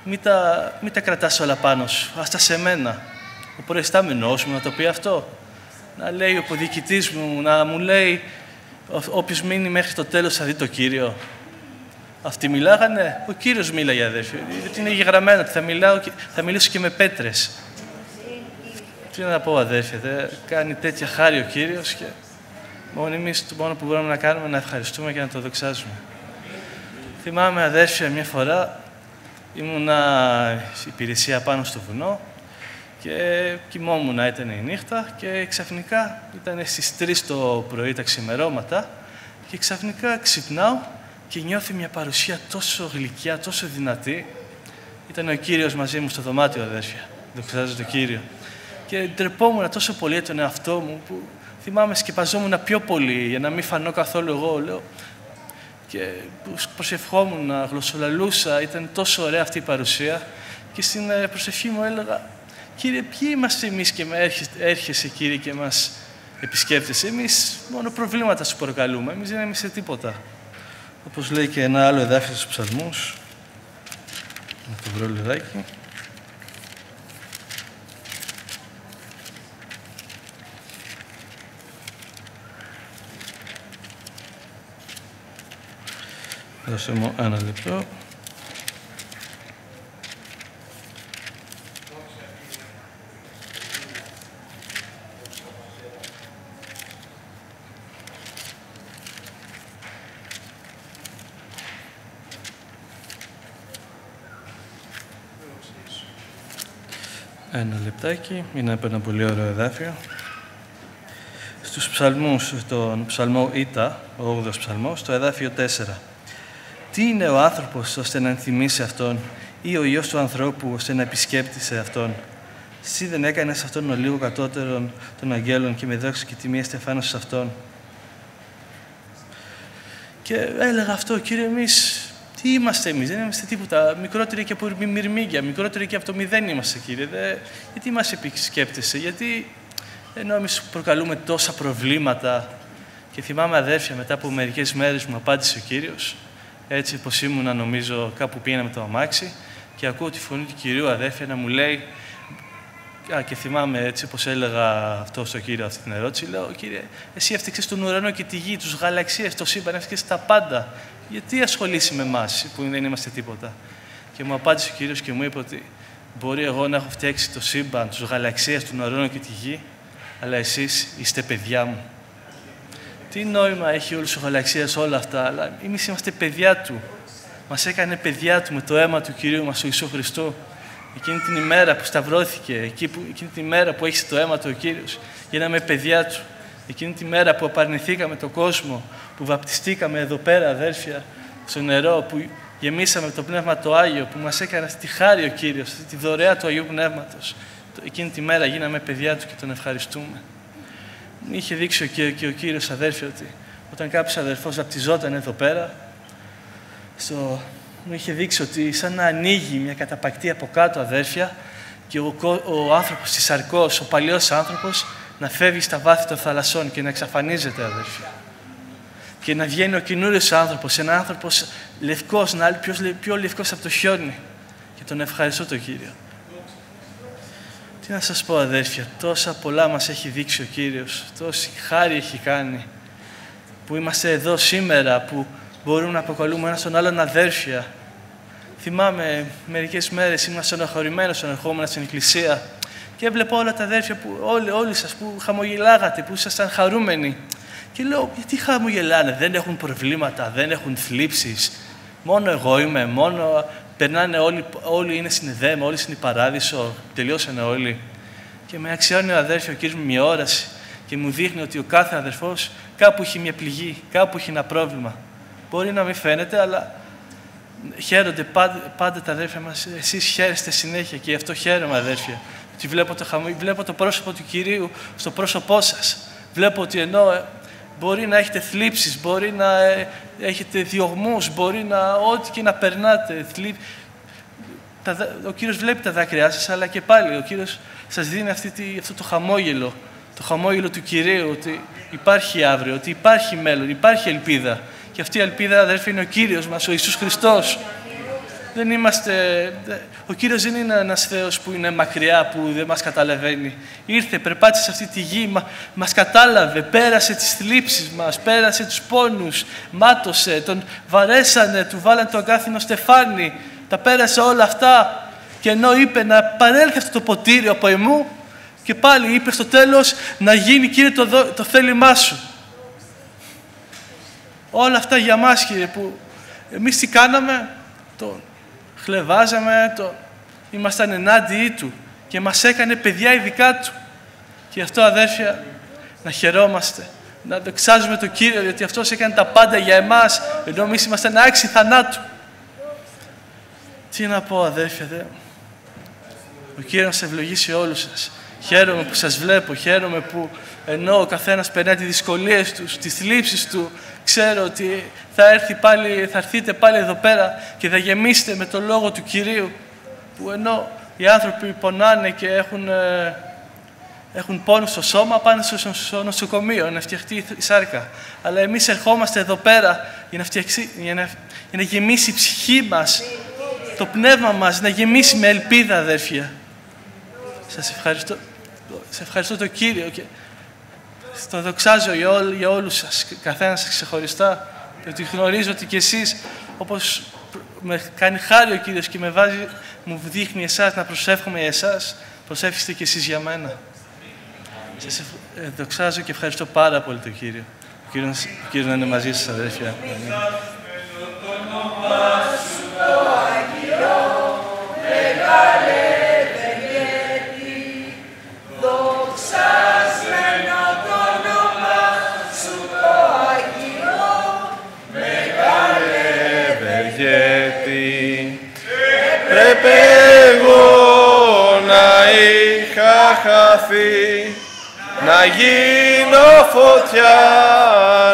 μην τα, μην τα κρατάς όλα πάνω σου, ας τα σε μένα. Ο προϊστάμενός μου να το πει αυτό. Να λέει ο ποδιοικητής μου, να μου λέει όποιος μείνει μέχρι το τέλος θα δει το Κύριο. Αυτοί μιλάγανε, ο Κύριος μίλαγε αδέρφια. Γιατί είναι γεγραμμένο ότι θα, μιλάω, θα μιλήσω και με πέτρες. Τι να πω αδέρφια, δεν κάνει τέτοια χάρη ο Κύριος και μόνο εμείς το μόνο που μπορούμε να κάνουμε να ευχαριστούμε και να το δοξάζουμε. Θυμάμαι αδέρφια μια φορά ήμουνα υπηρεσία πάνω στο βουνό και κοιμόμουν, ήταν η νύχτα και ξαφνικά ήταν στις 3 το πρωί τα ξημερώματα και ξαφνικά ξυπνάω και νιώθει μια παρουσία τόσο γλυκιά, τόσο δυνατή. Ήταν ο Κύριος μαζί μου στο δωμάτιο, αδέρφια. Δοξάζω τον Κύριο. Και ντρεπόμουν τόσο πολύ τον εαυτό μου που θυμάμαι σκεπαζόμουν πιο πολύ για να μην φανώ καθόλου εγώ. Λέω, και προσευχόμουν, γλωσσολαλούσα, ήταν τόσο ωραία αυτή η παρουσία και στην ε, προσευχή μου έλεγα «Κύριε, ποιοι είμαστε εμείς και με έρχεσαι, Κύριε, και μας επισκέπτεσαι; Εμείς μόνο προβλήματα σου προκαλούμε, εμείς δεν είμαστε τίποτα». Όπως λέει και ένα άλλο εδάφιο στους ψαλμούς, να το βρω λιδάκι. Δώσε μου ένα λεπτό. Ένα λεπτάκι, είναι από ένα πολύ ωραίο εδάφιο. Στους ψαλμούς, τον ψαλμό Ήτα, ο 8ος ψαλμός, το εδάφιο 4. Τι είναι ο άνθρωπος ώστε να ενθυμίσει Αυτόν ή ο Υιός του ανθρώπου ώστε να επισκέπτησε Αυτόν; Εσύ δεν έκανες Αυτόν ο λίγο κατώτερον των αγγέλων και με δόξη και τιμή στεφάνωσες Αυτόν; Και έλεγα αυτό, Κύριε, εμείς τι είμαστε εμείς, δεν είμαστε τίποτα. Μικρότεροι και από μυρμήγκια, μικρότεροι και από το μηδέν είμαστε, Κύριε. Δε, γιατί μας επισκέπτεσαι, γιατί ενώ εμείς προκαλούμε τόσα προβλήματα και θυμάμαι αδέρφια μετά από μερικές μέρες μου απάντησε ο Κύριος έτσι πως ήμουνα νομίζω κάπου πήγαινα με το αμάξι και ακούω τη φωνή του Κυρίου αδέρφια να μου λέει Α, και θυμάμαι έτσι πως έλεγα αυτός στο Κύριο αυτή την ερώτηση λέω Κύριε, εσύ έφτιαξες τον ουρανό και τη γη, τους γαλαξίες, το σύμπαν, έφτιαξες τα πάντα γιατί ασχολείσαι με εμάς που δεν είμαστε τίποτα; Και μου απάντησε ο Κύριος και μου είπε ότι μπορεί εγώ να έχω φτιάξει το σύμπαν, τους γαλαξίες, τον ουρανό και τη γη αλλά εσείς είστε παιδιά μου τι νόημα έχει όλη ο γαλαξίας όλα αυτά, αλλά εμείς είμαστε παιδιά του. Μας έκανε παιδιά του με το αίμα του κυρίου μας, ο Ιησού Χριστό. Εκείνη την ημέρα που σταυρώθηκε, εκεί που, εκείνη την ημέρα που έχεις το αίμα του ο κύριος, γίναμε παιδιά του. Εκείνη τη μέρα που απαρνηθήκαμε τον κόσμο, που βαπτιστήκαμε εδώ πέρα, αδέρφια, στο νερό, που γεμίσαμε το Πνεύμα το Άγιο, που μας έκανε αυτή τη χάρη ο Κύριος, αυτή τη δωρεά του Αγίου Πνεύματος. Εκείνη τη μέρα γίναμε παιδιά Του και Τον ευχαριστούμε μου είχε δείξει και, και ο κύριος αδέρφιο ότι όταν κάποιος αδερφός βαπτιζόταν εδώ πέρα, στο, μου είχε δείξει ότι σαν να ανοίγει μια καταπακτή από κάτω αδέρφια και ο, ο άνθρωπος της Αρκός, ο παλιός άνθρωπος, να φεύγει στα βάθη των θαλασσών και να εξαφανίζεται αδέρφια. Και να βγαίνει ο καινούριος άνθρωπος, ένα άνθρωπος λευκός, να πιο, πιο λευκός από το χιόνι. Και τον ευχαριστώ τον κύριο. Τι να σας πω αδέρφια, τόσα πολλά μας έχει δείξει ο Κύριος, τόση χάρη έχει κάνει, που είμαστε εδώ σήμερα, που μπορούμε να αποκαλούμε ένα στον άλλον αδέρφια. Θυμάμαι μερικές μέρες ήμουν στενοχωρημένος όταν ερχόμουν στην εκκλησία και έβλεπα όλα τα αδέρφια, που, όλοι, όλοι σας που χαμογελάγατε, που ήσασταν χαρούμενοι. Και λέω, γιατί χαμογελάνε, δεν έχουν προβλήματα, δεν έχουν θλίψεις. Μόνο εγώ είμαι, μόνο περνάνε όλοι, όλοι είναι στην ΕΔΕΜ, όλοι στην Παράδεισο, τελειώσανε όλοι. Και με αξιώνει ο αδέρφιο ο κύριος μου μια όραση και μου δείχνει ότι ο κάθε αδερφός κάπου έχει μια πληγή, κάπου έχει ένα πρόβλημα. Μπορεί να μην φαίνεται, αλλά χαίρονται πάντα, πάντα τα αδέρφια μας. Εσείς χαίρεστε συνέχεια και γι' αυτό χαίρομαι αδέρφια. Ότι βλέπω το, χαμο... βλέπω το πρόσωπο του Κυρίου στο πρόσωπό σας. Βλέπω ότι ενώ ε, μπορεί να έχετε θλίψεις, μπορεί να ε, έχετε διωγμούς, μπορεί να ό,τι και να περνάτε. Θλί... Ο Κύριος βλέπει τα δάκρυά σας, αλλά και πάλι ο Κύριος σας δίνει αυτή τη, αυτό το χαμόγελο, το χαμόγελο του Κυρίου, ότι υπάρχει αύριο, ότι υπάρχει μέλλον, υπάρχει ελπίδα. Και αυτή η ελπίδα, αδέρφη, είναι ο Κύριος μας, ο Ιησούς Χριστός. δεν είμαστε... Ο Κύριος δεν είναι ένας Θεός που είναι μακριά, που δεν μας καταλαβαίνει. Ήρθε, περπάτησε σε αυτή τη γη, μα, μας κατάλαβε, πέρασε τις θλίψεις μας, πέρασε τους πόνους, μάτωσε, τον βαρέσανε, του βάλανε το αγκάθινο στεφάνι, τα πέρασε όλα αυτά και ενώ είπε να παρέλθει αυτό το ποτήρι από εμού και πάλι είπε στο τέλος να γίνει Κύριε το, το θέλημά σου. Όλα αυτά για μας Κύριε που εμείς τι κάναμε, τον χλεβάζαμε, τον... ήμασταν ενάντιοι του και μας έκανε παιδιά ειδικά του. Και αυτό αδέρφια να χαιρόμαστε, να δοξάζουμε τον Κύριο γιατί Αυτός έκανε τα πάντα για εμάς ενώ εμείς ήμασταν άξιοι θανάτου. Τι να πω αδέρφια, δε. Ο Κύριος να σε ευλογήσει όλους σας. Χαίρομαι που σας βλέπω, χαίρομαι που ενώ ο καθένας περνάει τις δυσκολίες του, τις θλίψεις του, ξέρω ότι θα, έρθει πάλι, θα έρθείτε πάλι εδώ πέρα και θα γεμίσετε με το Λόγο του Κυρίου που ενώ οι άνθρωποι πονάνε και έχουν, ε, έχουν πόνο στο σώμα πάνε στο νοσοκομείο να φτιαχτεί η σάρκα. Αλλά εμείς ερχόμαστε εδώ πέρα για να, φτιαξεί, για να, για να γεμίσει η ψυχή μας, το πνεύμα μας, να γεμίσει με ελπίδα αδέρφια. Σας ευχαριστώ. Σε ευχαριστώ το Κύριο και το δοξάζω για, ό, για όλους σας, καθένα σας ξεχωριστά, γιατί γνωρίζω ότι κι εσείς, όπως με κάνει χάρη ο Κύριος και με βάζει, μου δείχνει εσάς να προσεύχομαι για εσάς, προσεύχεστε κι εσείς για μένα. Σας ε, δοξάζω και ευχαριστώ πάρα πολύ τον Κύριο. Ο Κύριος, ο Κύριος να είναι μαζί σας, αδέρφια. Χαθεί να γίνω φωτιά,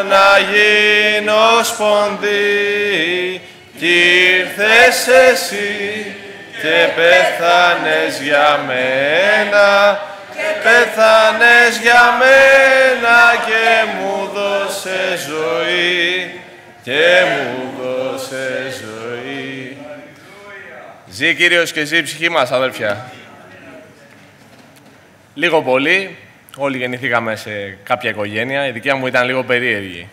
να γίνω σπονδί κι ήρθες εσύ και πέθανες για μένα πέθανες για μένα και μου δώσε ζωή και μου δώσε ζωή. Ζει Κύριος και ζει η ψυχή μας, αδελφιά. Λίγο πολύ, όλοι γεννηθήκαμε σε κάποια οικογένεια. Η δικιά μου ήταν λίγο περίεργη.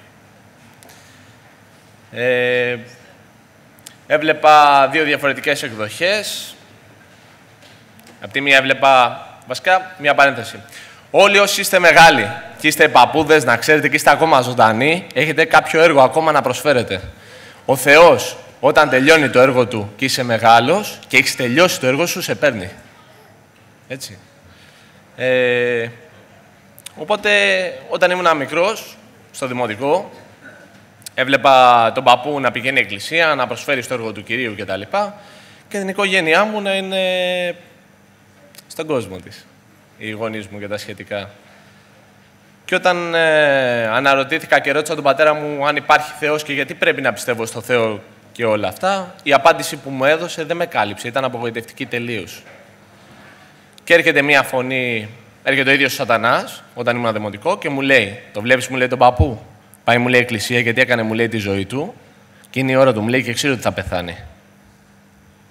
Ε, έβλεπα δύο διαφορετικές εκδοχές. Απ' τη μία έβλεπα, βασικά, μία παρένθεση. Όλοι όσοι είστε μεγάλοι και είστε παππούδες, να ξέρετε και είστε ακόμα ζωντανοί, έχετε κάποιο έργο ακόμα να προσφέρετε. Ο Θεός, όταν τελειώνει το έργο Του και είσαι μεγάλος και έχεις τελειώσει το έργο σου, σε παίρνει. Έτσι. Ε, οπότε, όταν ήμουν μικρός, στο δημοτικό, έβλεπα τον παππού να πηγαίνει εκκλησία, να προσφέρει στο έργο του Κυρίου κτλ. Και, και την οικογένειά μου να είναι στον κόσμο της, οι γονείς μου και τα σχετικά. Και όταν ε, αναρωτήθηκα και ρώτησα τον πατέρα μου αν υπάρχει Θεός και γιατί πρέπει να πιστεύω στο Θεό και όλα αυτά, η απάντηση που μου έδωσε δεν με κάλυψε, ήταν απογοητευτική τελείως. Και έρχεται μία φωνή, έρχεται ο ίδιο ο Σατανά, όταν ήμουν δημοτικό, και μου λέει: Το βλέπει, μου λέει τον παππού. Πάει, μου λέει εκκλησία, γιατί έκανε, μου λέει τη ζωή του. Και είναι η ώρα του, μου λέει και ξέρει ότι θα πεθάνει.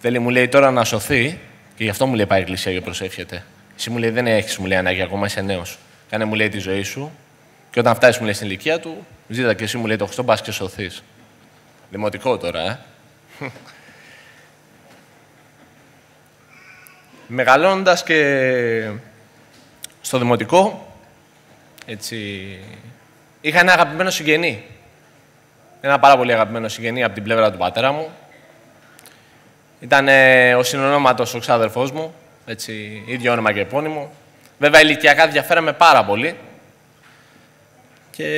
Θέλει, μου λέει τώρα να σωθεί, και γι' αυτό μου λέει πάει εκκλησία και προσεύχεται. Εσύ μου λέει δεν έχει, μου λέει ανάγκη, ακόμα είσαι νέο. Κάνε, μου λέει τη ζωή σου, και όταν φτάσει, μου λέει στην ηλικία του, ζήτα και εσύ μου λέει το Χριστό, πα και σωθεί. Δημοτικό τώρα, ε. Μεγαλώνοντας και στο δημοτικό, έτσι, είχα ένα αγαπημένο συγγενή. Ένα πάρα πολύ αγαπημένο συγγενή από την πλευρά του πατέρα μου. Ήταν ο συνονόματος ο ξάδερφός μου, έτσι, ίδιο όνομα και επώνυμο. Βέβαια, ηλικιακά διαφέραμε πάρα πολύ. Και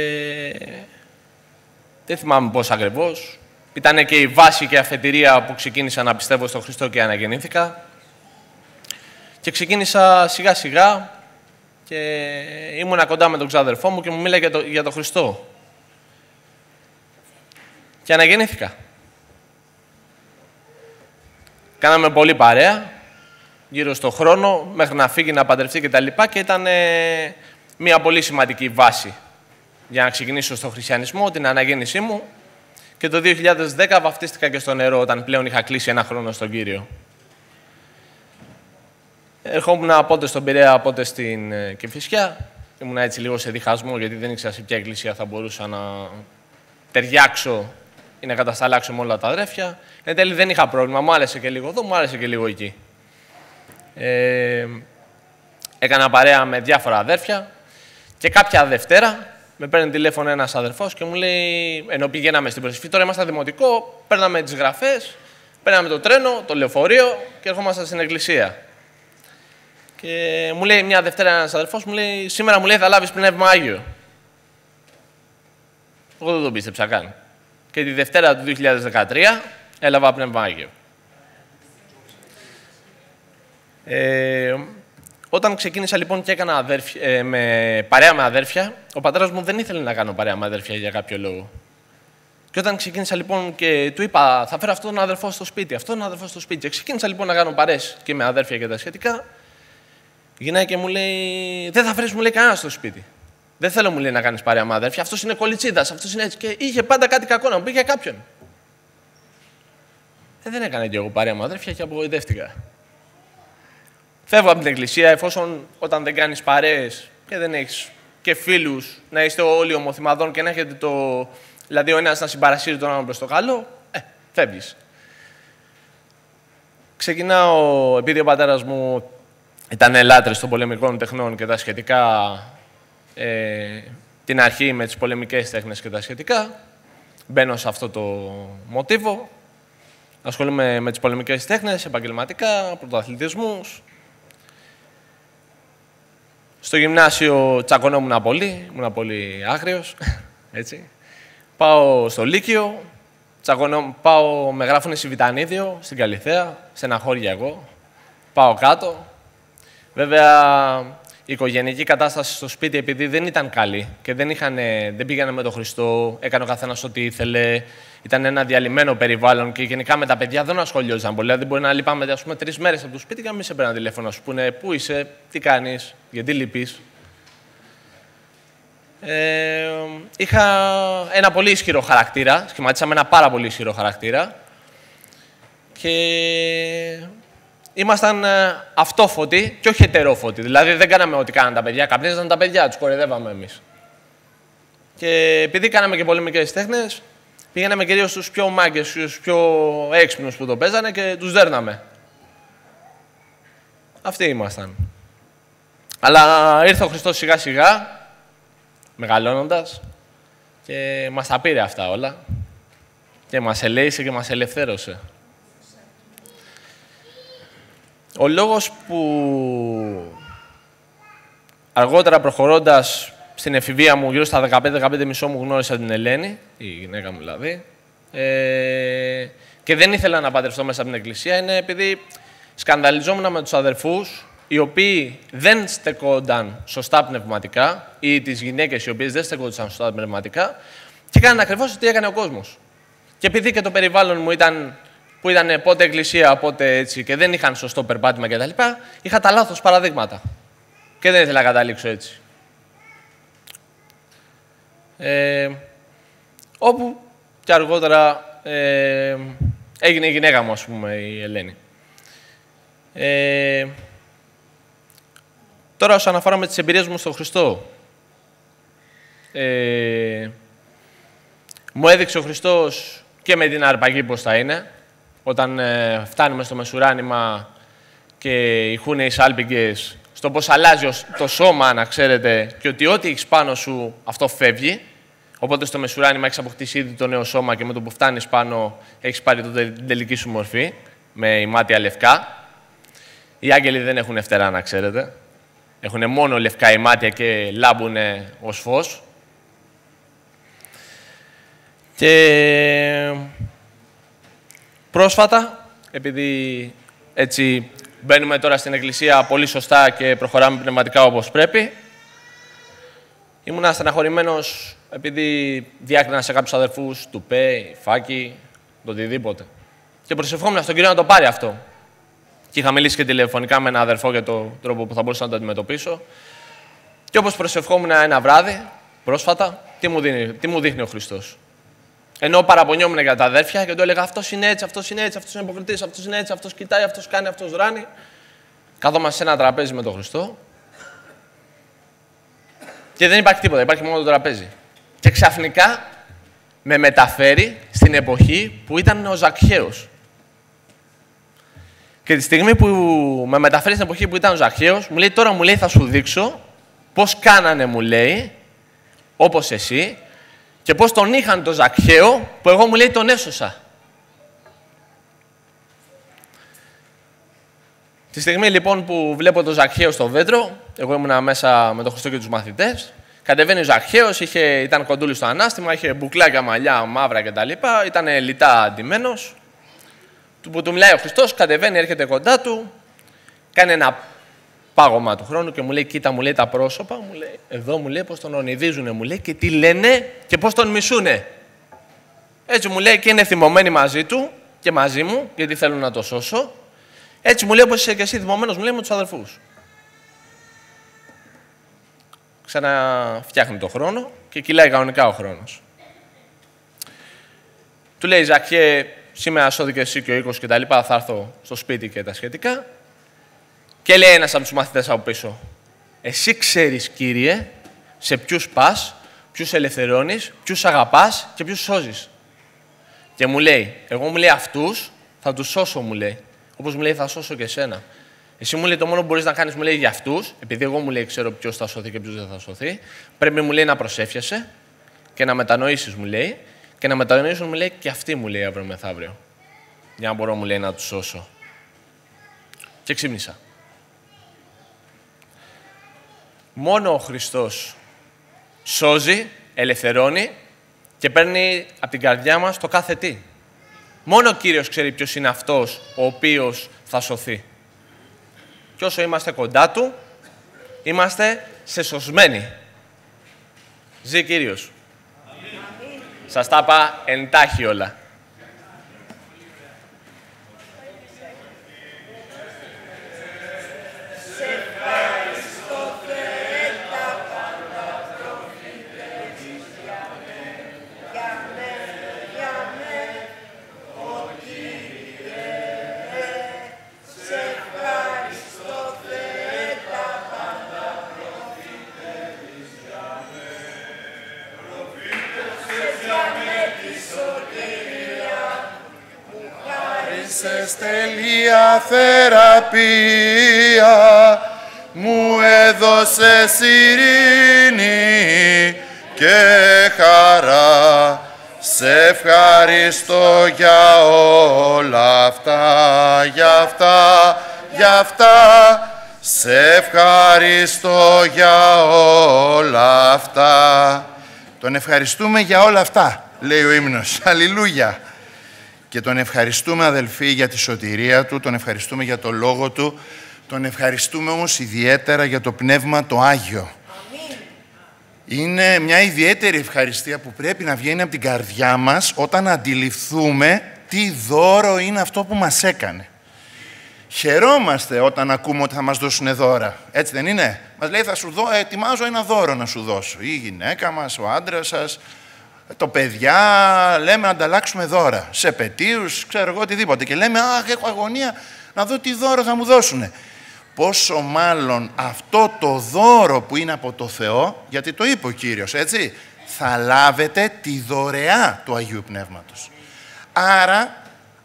δεν θυμάμαι πώς ακριβώς. Ήταν και η βάση και η αφετηρία που ξεκίνησα να πιστεύω στον Χριστό και αναγεννήθηκα. Και ξεκίνησα σιγά σιγά και ήμουνα κοντά με τον ξάδερφό μου και μου μίλαγε για, το, για τον Χριστό. Και αναγεννήθηκα. Κάναμε πολύ παρέα, γύρω στο χρόνο, μέχρι να φύγει, να παντρευτεί κτλ. Και, και ήταν ε, μια πολύ σημαντική βάση για να ξεκινήσω στο χριστιανισμό, την αναγέννησή μου. Και το 2010 βαφτίστηκα και στο νερό όταν πλέον είχα κλείσει ένα χρόνο στον Κύριο. Ερχόμουν πότε στον Πειραιά, πότε στην ε, Κεφισιά. Ήμουν έτσι λίγο σε διχασμό, γιατί δεν ήξερα σε ποια εκκλησία θα μπορούσα να ταιριάξω ή να κατασταλάξω με όλα τα αδέρφια. Εν τέλει δεν είχα πρόβλημα. Μου άρεσε και λίγο εδώ, μου άρεσε και λίγο εκεί. Ε, έκανα παρέα με διάφορα αδέρφια και κάποια Δευτέρα με παίρνει τηλέφωνο ένας αδερφός και μου λέει: Ενώ πηγαίναμε στην προσευχή, τώρα ήμασταν δημοτικό, παίρναμε τις γραφές, παίρναμε το τρένο, το λεωφορείο και ερχόμασταν στην εκκλησία. Και μου λέει μια Δευτέρα ένας αδερφό, μου λέει: Σήμερα μου λέει θα λάβεις πνεύμα άγιο. Εγώ δεν τον πίστεψα καν. Και τη Δευτέρα του 2013 έλαβα πνεύμα άγιο. Ε, όταν ξεκίνησα λοιπόν και έκανα αδέρφια, ε, με, παρέα με αδέρφια, ο πατέρας μου δεν ήθελε να κάνω παρέα με αδέρφια για κάποιο λόγο. Και όταν ξεκίνησα λοιπόν και του είπα, θα φέρω αυτόν τον αδερφό στο σπίτι, αυτόν τον αδερφό στο σπίτι. Και ξεκίνησα λοιπόν να κάνω παρέ και με αδέρφια και τα σχετικά. Η γυναίκα μου λέει, Δεν θα φέρει, μου λέει κανένας στο σπίτι. Δεν θέλω, μου λέει, να κάνεις παρέα με αδέρφια. Αυτός είναι κολιτσίδας, αυτός είναι έτσι. Και είχε πάντα κάτι κακό να μου πει για κάποιον. Ε, δεν έκανα κι εγώ παρέα με αδέρφια και απογοητεύτηκα. Φεύγω από την εκκλησία εφόσον όταν δεν κάνεις παρέες και δεν έχεις και φίλους να είστε όλοι ομοθυμαδών και να έχετε το. Δηλαδή, ο ένας να συμπαρασύρει τον άλλον προς το καλό, ε, φεύγεις. Ξεκινάω, επειδή ο πατέρας μου ήταν ελάτρη των πολεμικών τεχνών και τα σχετικά, ε, την αρχή με τις πολεμικές τέχνες και τα σχετικά, μπαίνω σε αυτό το μοτίβο, ασχολούμαι με τις πολεμικές τέχνες, επαγγελματικά, πρωτοαθλητισμούς, στο γυμνάσιο τσακωνόμουν πολύ, ήμουν πολύ άγριος, έτσι. Πάω στο Λύκειο, τσακωνό, πάω, με γράφουνε Σιβητανίδιο, στην Καλυθέα, σε ένα χώρια εγώ. Πάω κάτω. Βέβαια, η οικογενειακή κατάσταση στο σπίτι, επειδή δεν ήταν καλή και δεν, είχαν, δεν πήγανε με τον Χριστό, έκανε ο καθένας ό,τι ήθελε, ήταν ένα διαλυμένο περιβάλλον και γενικά με τα παιδιά δεν ασχολιόταν πολύ. Δηλαδή, μπορεί να λείπαμε ας πούμε, τρεις μέρες από το σπίτι και να μην σε παίρνει τηλέφωνο, σου πούνε Πού είσαι, τι κάνεις, γιατί λείπει. Ε, είχα ένα πολύ ισχυρό χαρακτήρα, σχηματίσαμε ένα πάρα πολύ ισχυρό χαρακτήρα και ήμασταν ε, αυτόφωτοι και όχι ετερόφωτοι. Δηλαδή δεν κάναμε ό,τι κάναν τα παιδιά, καπνίζαν τα παιδιά, τους κορεδεύαμε εμείς. Και επειδή κάναμε και πολεμικέ τέχνες, Πήγαμε κυρίως στους πιο μάγκες, στους πιο έξυπνους που το παίζανε και τους δέρναμε. Αυτοί ήμασταν. Αλλά ήρθε ο Χριστός σιγά σιγά, μεγαλώνοντας, και μας τα πήρε αυτά όλα. Και μας ελέησε και μας ελευθέρωσε. Ο λόγος που αργότερα προχωρώντας στην εφηβεία μου, γύρω στα 15-15 μισό μου γνώρισα την Ελένη, η γυναίκα μου δηλαδή. Ε, και δεν ήθελα να παντρευτώ μέσα από την εκκλησία, είναι επειδή σκανδαλιζόμουν με τους αδερφούς, οι οποίοι δεν στεκόνταν σωστά πνευματικά, ή τις γυναίκες οι οποίες δεν στεκόντουσαν σωστά πνευματικά, και έκαναν ακριβώς τι έκανε ο κόσμος. Και επειδή και το περιβάλλον μου ήταν που ήταν πότε εκκλησία, πότε έτσι και δεν είχαν σωστό περπάτημα κτλ., είχα τα λάθος παραδείγματα. Και δεν ήθελα να καταλήξω έτσι. Ε, όπου και αργότερα ε, έγινε η γυναίκα μου, ας πούμε, η Ελένη. Ε, τώρα, όσον αφορά με τις εμπειρίες μου στον Χριστό, ε, μου έδειξε ο Χριστός και με την αρπαγή πώς θα είναι. Όταν ε, φτάνουμε στο μεσουράνημα και ηχούν οι σάλπιγγες, στο πώς αλλάζει το σώμα, να ξέρετε, και ότι ό,τι έχεις πάνω σου, αυτό φεύγει. Οπότε στο μεσουράνημα έχεις αποκτήσει ήδη το νέο σώμα και με το που φτάνεις πάνω έχεις πάρει την τελική σου μορφή με ημάτια λευκά. Οι άγγελοι δεν έχουν φτερά, να ξέρετε. Έχουν μόνο λευκά ημάτια και λάμπουν ως φως. Και πρόσφατα, επειδή έτσι μπαίνουμε τώρα στην εκκλησία πολύ σωστά και προχωράμε πνευματικά όπως πρέπει, ήμουν στεναχωρημένος επειδή διάκρινα σε κάποιους αδερφούς του ΠΕ, Φάκη, το οτιδήποτε. Και προσευχόμουν στον κύριο να το πάρει αυτό. Και είχα μιλήσει και τηλεφωνικά με έναν αδερφό για τον τρόπο που θα μπορούσα να το αντιμετωπίσω. Και όπως προσευχόμουν ένα βράδυ, πρόσφατα, τι μου, δίνει, τι μου δείχνει ο Χριστός; Ενώ παραπονιόμουν για τα αδέρφια και του έλεγα αυτός είναι έτσι, αυτός είναι έτσι, αυτός είναι υποκριτή, αυτός είναι έτσι, αυτός κοιτάει, αυτός κάνει, αυτός ράνει. Κάθομαι σε ένα τραπέζι με τον Χριστό και δεν υπάρχει τίποτα, υπάρχει μόνο το τραπέζι. Και ξαφνικά με μεταφέρει στην εποχή που ήταν ο Ζακχαίος. Και τη στιγμή που με μεταφέρει στην εποχή που ήταν ο Ζακχαίος, μου λέει τώρα μου λέει θα σου δείξω πώς κάνανε μου λέει, όπως εσύ, και πώς τον είχαν τον Ζακχαίο που εγώ μου λέει τον έσωσα. Τη στιγμή λοιπόν που βλέπω τον Ζακχαίο στο βέντρο, εγώ ήμουνα μέσα με τον Χριστό και τους μαθητές, κατεβαίνει ο Ζακχαίος, ήταν κοντούλη στο ανάστημα, είχε μπουκλάκια μαλλιά μαύρα κτλ. Ήταν λιτά αντιμένος. Του που του μιλάει ο Χριστός, κατεβαίνει, έρχεται κοντά του, κάνει ένα πάγωμα του χρόνου και μου λέει, κοίτα, μου λέει τα πρόσωπα, μου λέει, εδώ μου λέει πώς τον ονειδίζουνε, μου λέει και τι λένε και πώς τον μισούνε. Έτσι μου λέει και είναι θυμωμένοι μαζί του και μαζί μου, γιατί θέλουν να το σώσω. Έτσι μου λέει όπως είσαι και εσύ θυμωμένος, μου λέει με τους αδερφούς. Ξαναφτιάχνει το χρόνο και κυλάει κανονικά ο χρόνος. Του λέει, Ζακιέ, σήμερα σώθηκε εσύ και ο οίκος και τα λοιπά, θα έρθω στο σπίτι και τα σχετικά. Και λέει ένας από τους μαθητές από πίσω, εσύ ξέρεις, Κύριε, σε ποιους πας, ποιους ελευθερώνεις, ποιους αγαπάς και ποιους σώζεις. Και μου λέει, εγώ μου λέει αυτούς θα τους σώσω, μου λέει. Όπως μου λέει, θα σώσω και εσένα. Εσύ μου λέει το μόνο που μπορείς να κάνεις, μου λέει για αυτούς, επειδή εγώ μου λέει ξέρω ποιος θα σωθεί και ποιος δεν θα σωθεί, πρέπει μου λέει να προσέφιασαι και να μετανοήσεις, μου λέει, και να μετανοήσουν, μου λέει, και αυτοί μου λέει αύριο μεθαύριο. Για να μπορώ, μου λέει, να τους σώσω. Και ξύπνησα. Μόνο ο Χριστός σώζει, ελευθερώνει και παίρνει από την καρδιά μας το κάθε τι. Μόνο ο Κύριος ξέρει ποιος είναι αυτός ο οποίος θα σωθεί. Και όσο είμαστε κοντά Του, είμαστε σε σωσμένοι. Ζει Κύριος. Αμήν. Σας τα είπα εντάχει όλα. Θεραπεία μου έδωσε ειρήνη και χαρά. Σε ευχαριστώ για όλα αυτά, για αυτά, για αυτά. Σε ευχαριστώ για όλα αυτά. Τον ευχαριστούμε για όλα αυτά, λέει ο ύμνος. Αλληλούια και τον ευχαριστούμε αδελφοί για τη σωτηρία του, τον ευχαριστούμε για το λόγο του, τον ευχαριστούμε όμως ιδιαίτερα για το Πνεύμα το Άγιο. Είναι μια ιδιαίτερη ευχαριστία που πρέπει να βγαίνει από την καρδιά μας όταν αντιληφθούμε τι δώρο είναι αυτό που μας έκανε. Χαιρόμαστε όταν ακούμε ότι θα μας δώσουν δώρα. Έτσι δεν είναι; Μας λέει θα σου δω, ετοιμάζω ένα δώρο να σου δώσω. Ή η γυναίκα μας, ο άντρας σας, το παιδιά λέμε να ανταλλάξουμε δώρα. Σε πετίους, ξέρω εγώ οτιδήποτε. Και λέμε, αχ, έχω αγωνία να δω τι δώρο θα μου δώσουν. Πόσο μάλλον αυτό το δώρο που είναι από το Θεό, γιατί το είπε ο Κύριος, έτσι, θα λάβετε τη δωρεά του Αγίου Πνεύματος. Άρα,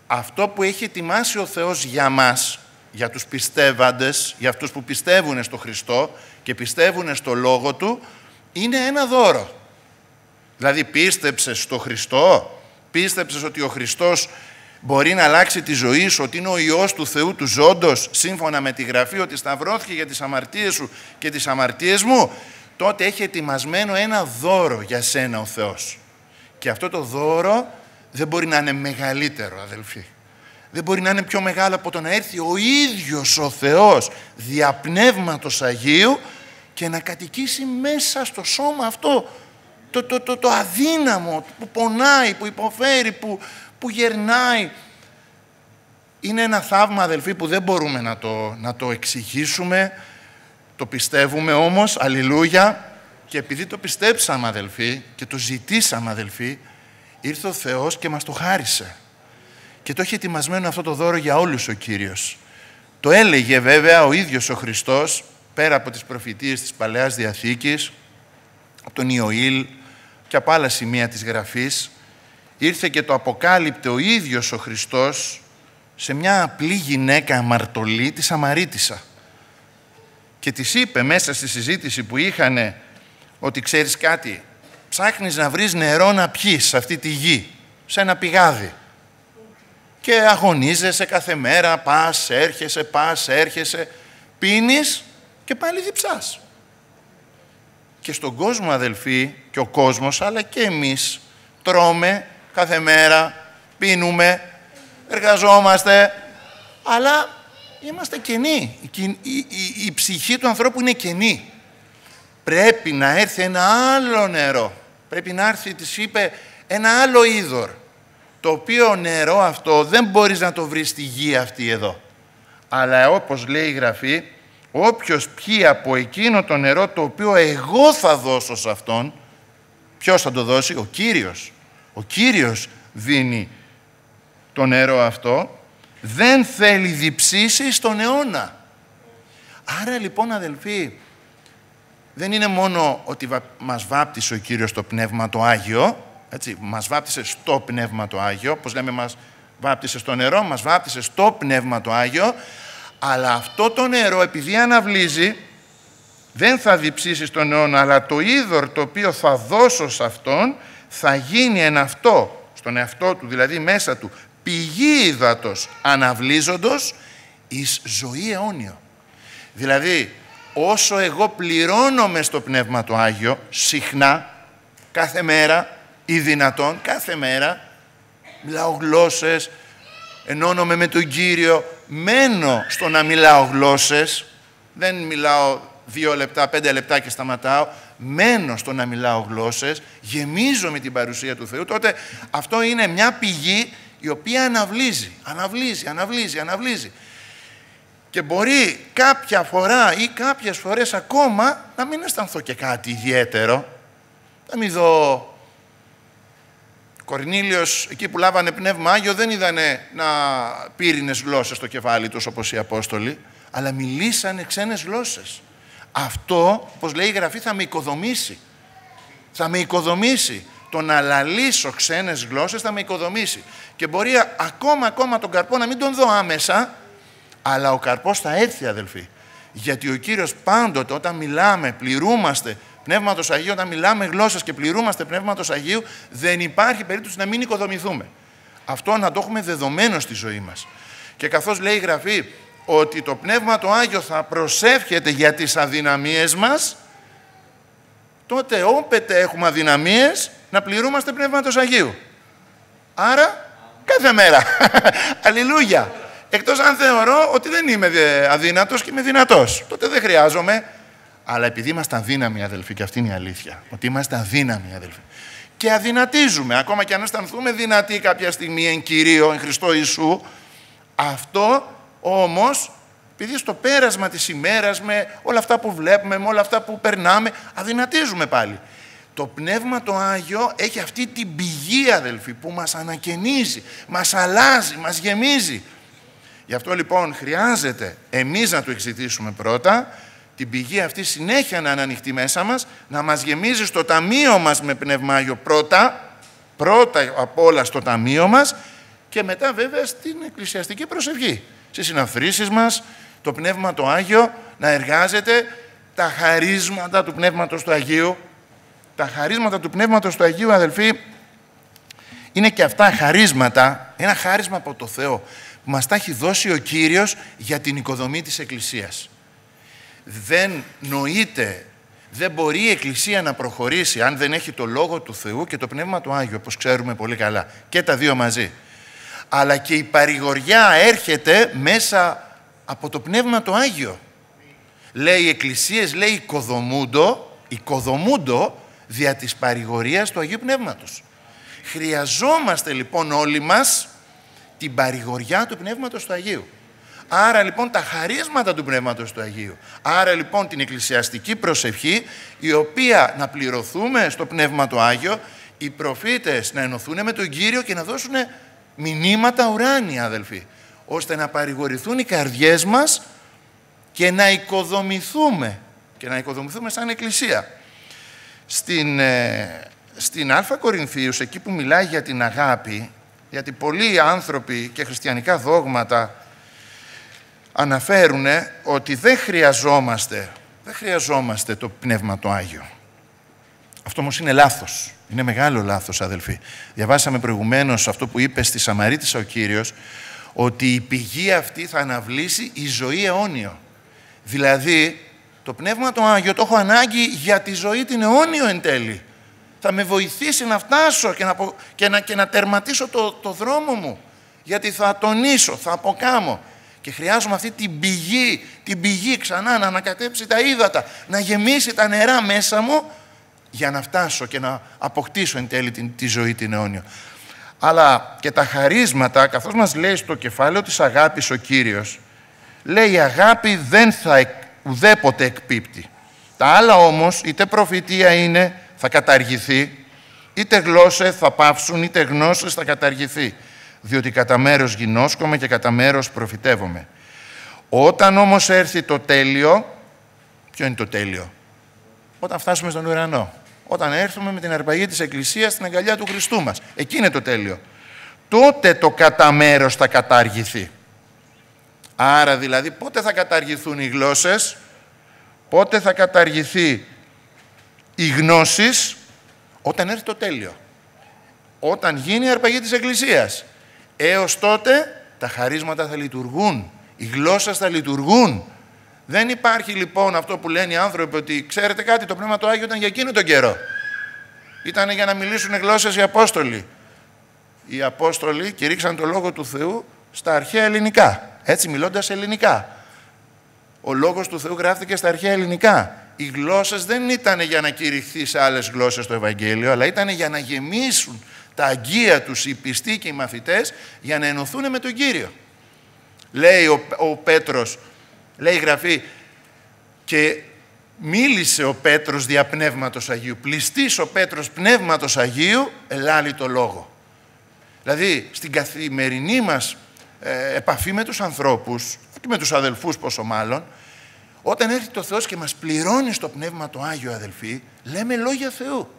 αυτό που έχει ετοιμάσει ο Θεός για μας, για τους πιστεύαντες, για αυτούς που πιστεύουν στο Χριστό και πιστεύουν στο Λόγο Του, είναι ένα δώρο. Δηλαδή πίστεψες στο Χριστό, πίστεψες ότι ο Χριστός μπορεί να αλλάξει τη ζωή σου, ότι είναι ο Υιός του Θεού του ζώντος, σύμφωνα με τη Γραφή, ότι σταυρώθηκε για τις αμαρτίες σου και τις αμαρτίες μου, τότε έχει ετοιμασμένο ένα δώρο για σένα ο Θεός. Και αυτό το δώρο δεν μπορεί να είναι μεγαλύτερο, αδελφοί. Δεν μπορεί να είναι πιο μεγάλο από το να έρθει ο ίδιος ο Θεός διαπνεύματος Αγίου και να κατοικήσει μέσα στο σώμα αυτό το, το, το, το αδύναμο που πονάει, που υποφέρει, που, που γερνάει. Είναι ένα θαύμα, αδελφοί, που δεν μπορούμε να το, να το εξηγήσουμε. Το πιστεύουμε όμως, αλληλούια, και επειδή το πιστέψαμε, αδελφοί, και το ζητήσαμε, αδελφοί, ήρθε ο Θεός και μας το χάρισε. Και το έχει ετοιμασμένο αυτό το δώρο για όλους ο Κύριος. Το έλεγε βέβαια ο ίδιος ο Χριστός, πέρα από τις προφητείες της Παλαιάς Διαθήκης, από τον Ιωήλ και από άλλα σημεία της Γραφής, ήρθε και το αποκάλυπτε ο ίδιος ο Χριστός σε μια απλή γυναίκα αμαρτωλή, τη Σαμαρίτισσα. Και της είπε μέσα στη συζήτηση που είχαν ότι ξέρεις κάτι, ψάχνεις να βρεις νερό να πιείς σε αυτή τη γη, σε ένα πηγάδι. Και αγωνίζεσαι κάθε μέρα, πας, έρχεσαι, πας, έρχεσαι, πίνεις και πάλι διψάς. Και στον κόσμο αδελφοί, και ο κόσμος, αλλά και εμείς, τρώμε κάθε μέρα, πίνουμε, εργαζόμαστε, αλλά είμαστε κενοί. Η, η, η, ψυχή του ανθρώπου είναι κενή. Πρέπει να έρθει ένα άλλο νερό. Πρέπει να έρθει, της είπε, ένα άλλο είδωρ. Το οποίο νερό αυτό δεν μπορείς να το βρεις στη γη αυτή εδώ. Αλλά όπως λέει η Γραφή, όποιος πιει από εκείνο το νερό το οποίο εγώ θα δώσω σε αυτόν, ποιος θα το δώσει, ο Κύριος. Ο Κύριος δίνει το νερό αυτό, δεν θέλει διψήσει στον αιώνα. Άρα λοιπόν αδελφοί, δεν είναι μόνο ότι μας βάπτισε ο Κύριος το Πνεύμα το Άγιο, έτσι, μας βάπτισε στο Πνεύμα το Άγιο, όπως λέμε μας βάπτισε στο νερό, μας βάπτισε στο Πνεύμα το Άγιο, αλλά αυτό το νερό επειδή αναβλύζει, δεν θα διψήσει στον αιώνα, αλλά το είδωρ το οποίο θα δώσω σε αυτόν, θα γίνει εν αυτό, στον εαυτό του, δηλαδή μέσα του, πηγή υδατος αναβλύζοντος εις ζωή αιώνιο. Δηλαδή, όσο εγώ πληρώνομαι στο Πνεύμα το Άγιο, συχνά, κάθε μέρα, ή δυνατόν, κάθε μέρα, μιλάω γλώσσες, ενώνομαι με τον Κύριο, μένω στο να μιλάω γλώσσες, δεν μιλάω δύο λεπτά, πέντε λεπτά και σταματάω, μένω στο να μιλάω γλώσσες, γεμίζω με την παρουσία του Θεού, τότε αυτό είναι μια πηγή η οποία αναβλύζει, αναβλύζει, αναβλύζει, αναβλύζει. Και μπορεί κάποια φορά ή κάποιες φορές ακόμα να μην αισθανθώ και κάτι ιδιαίτερο. Να μην δω... Κορνήλιος, εκεί που λάβανε πνεύμα Άγιο, δεν είδανε να πύρινες γλώσσες στο κεφάλι τους όπως οι Απόστολοι, αλλά μιλήσανε ξένες γλώσσες. Αυτό, όπως λέει η Γραφή, θα με οικοδομήσει. Θα με οικοδομήσει. Το να λαλήσω ξένες γλώσσες θα με οικοδομήσει. Και μπορεί ακόμα, ακόμα τον καρπό να μην τον δω άμεσα, αλλά ο καρπός θα έρθει αδελφοί. Γιατί ο Κύριος πάντοτε όταν μιλάμε, πληρούμαστε Πνεύματος Αγίου, όταν μιλάμε γλώσσες και πληρούμαστε Πνεύματος Αγίου, δεν υπάρχει περίπτωση να μην οικοδομηθούμε. Αυτό να το έχουμε δεδομένο στη ζωή μας. Και καθώς λέει η Γραφή ότι το Πνεύμα το Άγιο θα προσεύχεται για τις αδυναμίες μας, τότε όπετε έχουμε αδυναμίες να πληρούμαστε Πνεύματος Αγίου. Άρα Κάθε μέρα. Αλληλούια. Εκτός αν θεωρώ ότι δεν είμαι αδύνατος και είμαι δυνατός. Τότε δεν χρειάζομαι. Αλλά επειδή είμαστε αδύναμοι αδελφοί, και αυτή είναι η αλήθεια, ότι είμαστε αδύναμοι αδελφοί, και αδυνατίζουμε, ακόμα και αν αισθανθούμε δυνατοί κάποια στιγμή εν Κυρίω, εν Χριστώ Ιησού, αυτό όμως, επειδή στο πέρασμα της ημέρας, με όλα αυτά που βλέπουμε, με όλα αυτά που περνάμε, αδυνατίζουμε πάλι. Το Πνεύμα το Άγιο έχει αυτή την πηγή, αδελφοί, που μας ανακαινίζει, μας αλλάζει, μας γεμίζει. Γι' αυτό λοιπόν χρειάζεται εμείς να το εξητήσουμε πρώτα, την πηγή αυτή συνέχεια να ανοιχτεί μέσα μας, να μας γεμίζει στο ταμείο μας με Πνεύμα Άγιο πρώτα, πρώτα απ' όλα στο ταμείο μας και μετά βέβαια στην εκκλησιαστική προσευχή. Στις συναφρήσεις μας, το Πνεύμα το Άγιο να εργάζεται τα χαρίσματα του Πνεύματος του Αγίου, τα χαρίσματα του Πνεύματος του Αγίου, αδελφοί, είναι και αυτά χαρίσματα, ένα χάρισμα από το Θεό, που μας τα έχει δώσει ο Κύριος για την οικοδομή της Εκκλησίας. Δεν νοείται, δεν μπορεί η Εκκλησία να προχωρήσει αν δεν έχει το Λόγο του Θεού και το Πνεύμα του Άγιο, όπως ξέρουμε πολύ καλά. Και τα δύο μαζί. Αλλά και η παρηγοριά έρχεται μέσα από το Πνεύμα το Άγιο. Λέει οι Εκκλησίες, λέει οικοδομούντο, οικοδομούντο δια της παρηγορίας του Αγίου Πνεύματος. Χρειαζόμαστε λοιπόν όλοι μας την παρηγοριά του Πνεύματος του Αγίου. Άρα λοιπόν τα χαρίσματα του Πνεύματος του Αγίου. Άρα λοιπόν την εκκλησιαστική προσευχή η οποία να πληρωθούμε στο Πνεύμα του Άγιο οι προφήτες να ενωθούν με τον Κύριο και να δώσουν μηνύματα ουράνια, αδελφοί, ώστε να παρηγορηθούν οι καρδιές μας και να οικοδομηθούμε και να οικοδομηθούμε σαν εκκλησία. Στην, ε, στην Α Κορινθίους, εκεί που μιλάει για την αγάπη, γιατί πολλοί άνθρωποι και χριστιανικά δόγματα αναφέρουν ότι δεν χρειαζόμαστε, δεν χρειαζόμαστε το Πνεύμα το Άγιο. Αυτό όμως είναι λάθος. Είναι μεγάλο λάθος, αδελφοί. Διαβάσαμε προηγουμένως αυτό που είπε στη Σαμαρίτησα ο Κύριος, ότι η πηγή αυτή θα αναβλήσει η ζωή αιώνιο. Δηλαδή, το Πνεύμα το Άγιο το έχω ανάγκη για τη ζωή την αιώνιο εν τέλει. Θα με βοηθήσει να φτάσω και να, και να, και να τερματίσω το, το δρόμο μου. Γιατί θα τονίσω, θα αποκάμω. Και χρειάζομαι αυτή την πηγή, την πηγή ξανά να ανακατέψει τα ύδατα, να γεμίσει τα νερά μέσα μου για να φτάσω και να αποκτήσω εν τέλει τη, τη ζωή την αιώνιο. Αλλά και τα χαρίσματα, καθώς μας λέει στο κεφάλαιο της αγάπης ο Κύριος, λέει η αγάπη δεν θα ουδέποτε εκπίπτει. Τα άλλα όμως, είτε προφητεία είναι, θα καταργηθεί, είτε γλώσσε θα πάυσουν, είτε γνώσεις θα καταργηθεί. Διότι κατά μέρος γινώσκομαι και κατά μέρος προφητεύομαι. Όταν όμως έρθει το τέλειο, ποιο είναι το τέλειο; Όταν φτάσουμε στον ουρανό. Όταν έρθουμε με την αρπαγή της Εκκλησίας στην αγκαλιά του Χριστού μας. Εκεί είναι το τέλειο. Τότε το κατά μέρος θα καταργηθεί. Άρα δηλαδή πότε θα καταργηθούν οι γλώσσες, πότε θα καταργηθεί η γνώσεις, όταν έρθει το τέλειο. Όταν γίνει η αρπαγή της Εκκλησίας. Έως τότε τα χαρίσματα θα λειτουργούν, οι γλώσσες θα λειτουργούν. Δεν υπάρχει λοιπόν αυτό που λένε οι άνθρωποι ότι ξέρετε κάτι, το Πνεύμα του Άγιο ήταν για εκείνο τον καιρό. Ήταν για να μιλήσουν γλώσσες οι Απόστολοι. Οι Απόστολοι κηρύξαν το Λόγο του Θεού στα αρχαία ελληνικά. Έτσι μιλώντας ελληνικά. Ο Λόγος του Θεού γράφτηκε στα αρχαία ελληνικά. Οι γλώσσες δεν ήταν για να κηρυχθεί σε άλλες γλώσσες το Ευαγγέλιο, αλλά ήταν για να γεμίσουν τα αγκία τους οι πιστοί και οι μαθητές για να ενωθούν με τον Κύριο. Λέει ο, ο Πέτρος, λέει η Γραφή, και μίλησε ο Πέτρος δια Πνεύματος Αγίου. Πληστής ο Πέτρος Πνεύματος Αγίου, ελάλει το λόγο. Δηλαδή, στην καθημερινή μας ε, επαφή με τους ανθρώπους, και με τους αδελφούς πόσο μάλλον, όταν έρθει το Θεός και μας πληρώνει στο Πνεύμα το Άγιο αδελφοί, λέμε λόγια Θεού.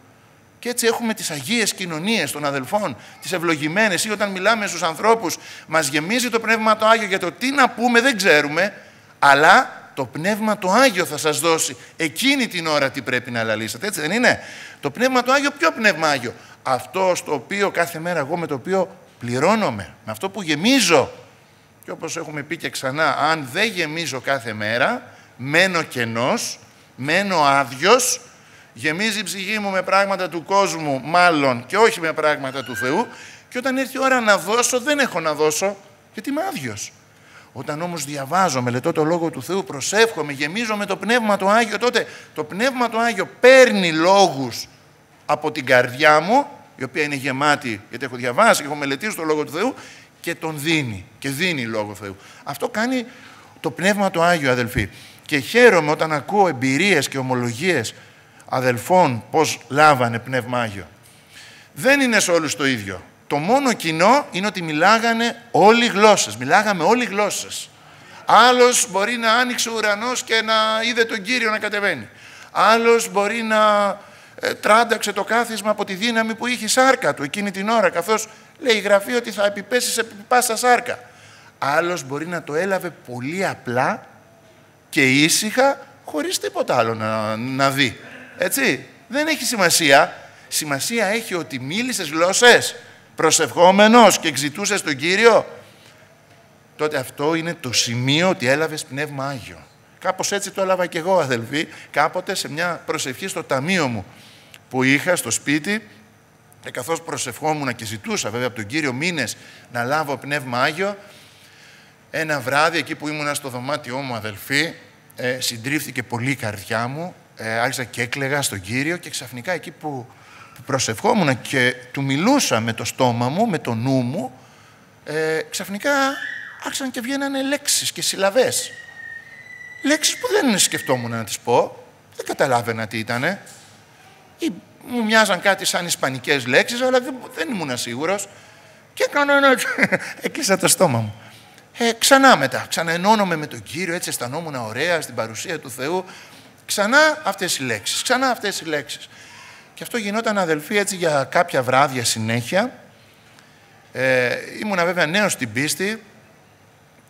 Και έτσι έχουμε τις Αγίες κοινωνίες των αδελφών, τις ευλογημένες ή όταν μιλάμε στους ανθρώπους μας γεμίζει το Πνεύμα το Άγιο για το τι να πούμε δεν ξέρουμε, αλλά το Πνεύμα το Άγιο θα σας δώσει εκείνη την ώρα τι πρέπει να αναλύσετε, έτσι δεν είναι; Το Πνεύμα το Άγιο, ποιο Πνεύμα Άγιο; Αυτό στο οποίο κάθε μέρα εγώ με το οποίο πληρώνομαι, με αυτό που γεμίζω. Και όπως έχουμε πει και ξανά, αν δεν γεμίζω κάθε μέρα, μένω κενός, μένω άδειος, γεμίζει η ψυχή μου με πράγματα του κόσμου μάλλον και όχι με πράγματα του Θεού και όταν έρθει η ώρα να δώσω δεν έχω να δώσω γιατί είμαι άδειος. Όταν όμως διαβάζω, μελετώ το Λόγο του Θεού, προσεύχομαι, γεμίζω με το Πνεύμα το Άγιο, τότε το Πνεύμα το Άγιο παίρνει λόγους από την καρδιά μου, η οποία είναι γεμάτη, γιατί έχω διαβάσει, έχω μελετήσει το Λόγο του Θεού, και τον δίνει, και δίνει Λόγο Θεού. Αυτό κάνει το Πνεύμα το Άγιο, αδελφοί. Και χαίρομαι όταν ακούω εμπειρίες και ομολογίες αδελφών πώς λάβανε Πνεύμα Άγιο. Δεν είναι σε όλους το ίδιο. Το μόνο κοινό είναι ότι μιλάγανε όλοι γλώσσες. Μιλάγαμε όλοι γλώσσες. Άλλος μπορεί να άνοιξε ο ουρανός και να είδε τον Κύριο να κατεβαίνει. Άλλος μπορεί να ε, τράνταξε το κάθισμα από τη δύναμη που είχε η σάρκα του εκείνη την ώρα, καθώς λέει η Γραφή ότι θα επιπέσει σε πάσα σάρκα. Άλλος μπορεί να το έλαβε πολύ απλά και ήσυχα, χωρίς τίποτα άλλο να, να δει. Έτσι, δεν έχει σημασία. Σημασία έχει ότι μίλησες γλώσσες, προσευχόμενος και εξητούσες τον Κύριο. Τότε αυτό είναι το σημείο ότι έλαβες Πνεύμα Άγιο. Κάπως έτσι το έλαβα και εγώ αδελφοί, κάποτε σε μια προσευχή στο ταμείο μου που είχα στο σπίτι και καθώς προσευχόμουν και ζητούσα βέβαια από τον Κύριο μήνες να λάβω Πνεύμα Άγιο, ένα βράδυ εκεί που ήμουνα στο δωμάτιό μου αδελφοί, ε, συντρίφθηκε πολύ η καρδιά μου ε, άρχισα και έκλαιγα στον Κύριο και ξαφνικά εκεί που, που προσευχόμουν και του μιλούσα με το στόμα μου, με το νου μου, ε, ξαφνικά άρχισαν και βγαίνανε λέξεις και συλλαβές. Λέξεις που δεν σκεφτόμουν να τις πω, δεν καταλάβαινα τι ήτανε. Ή μου μοιάζαν κάτι σαν ισπανικές λέξεις, αλλά δεν, δεν ήμουν σίγουρος. Και έκανα ένα... Έκλεισα το στόμα μου. Ε, ξανά μετά, ξαναενώνομαι με τον Κύριο, έτσι αισθανόμουν ωραία στην παρουσία του Θεού. Ξανά αυτές οι λέξεις, ξανά αυτές οι λέξεις. Και αυτό γινόταν αδελφοί έτσι για κάποια βράδια συνέχεια. Ε, ήμουνα βέβαια νέος στην πίστη,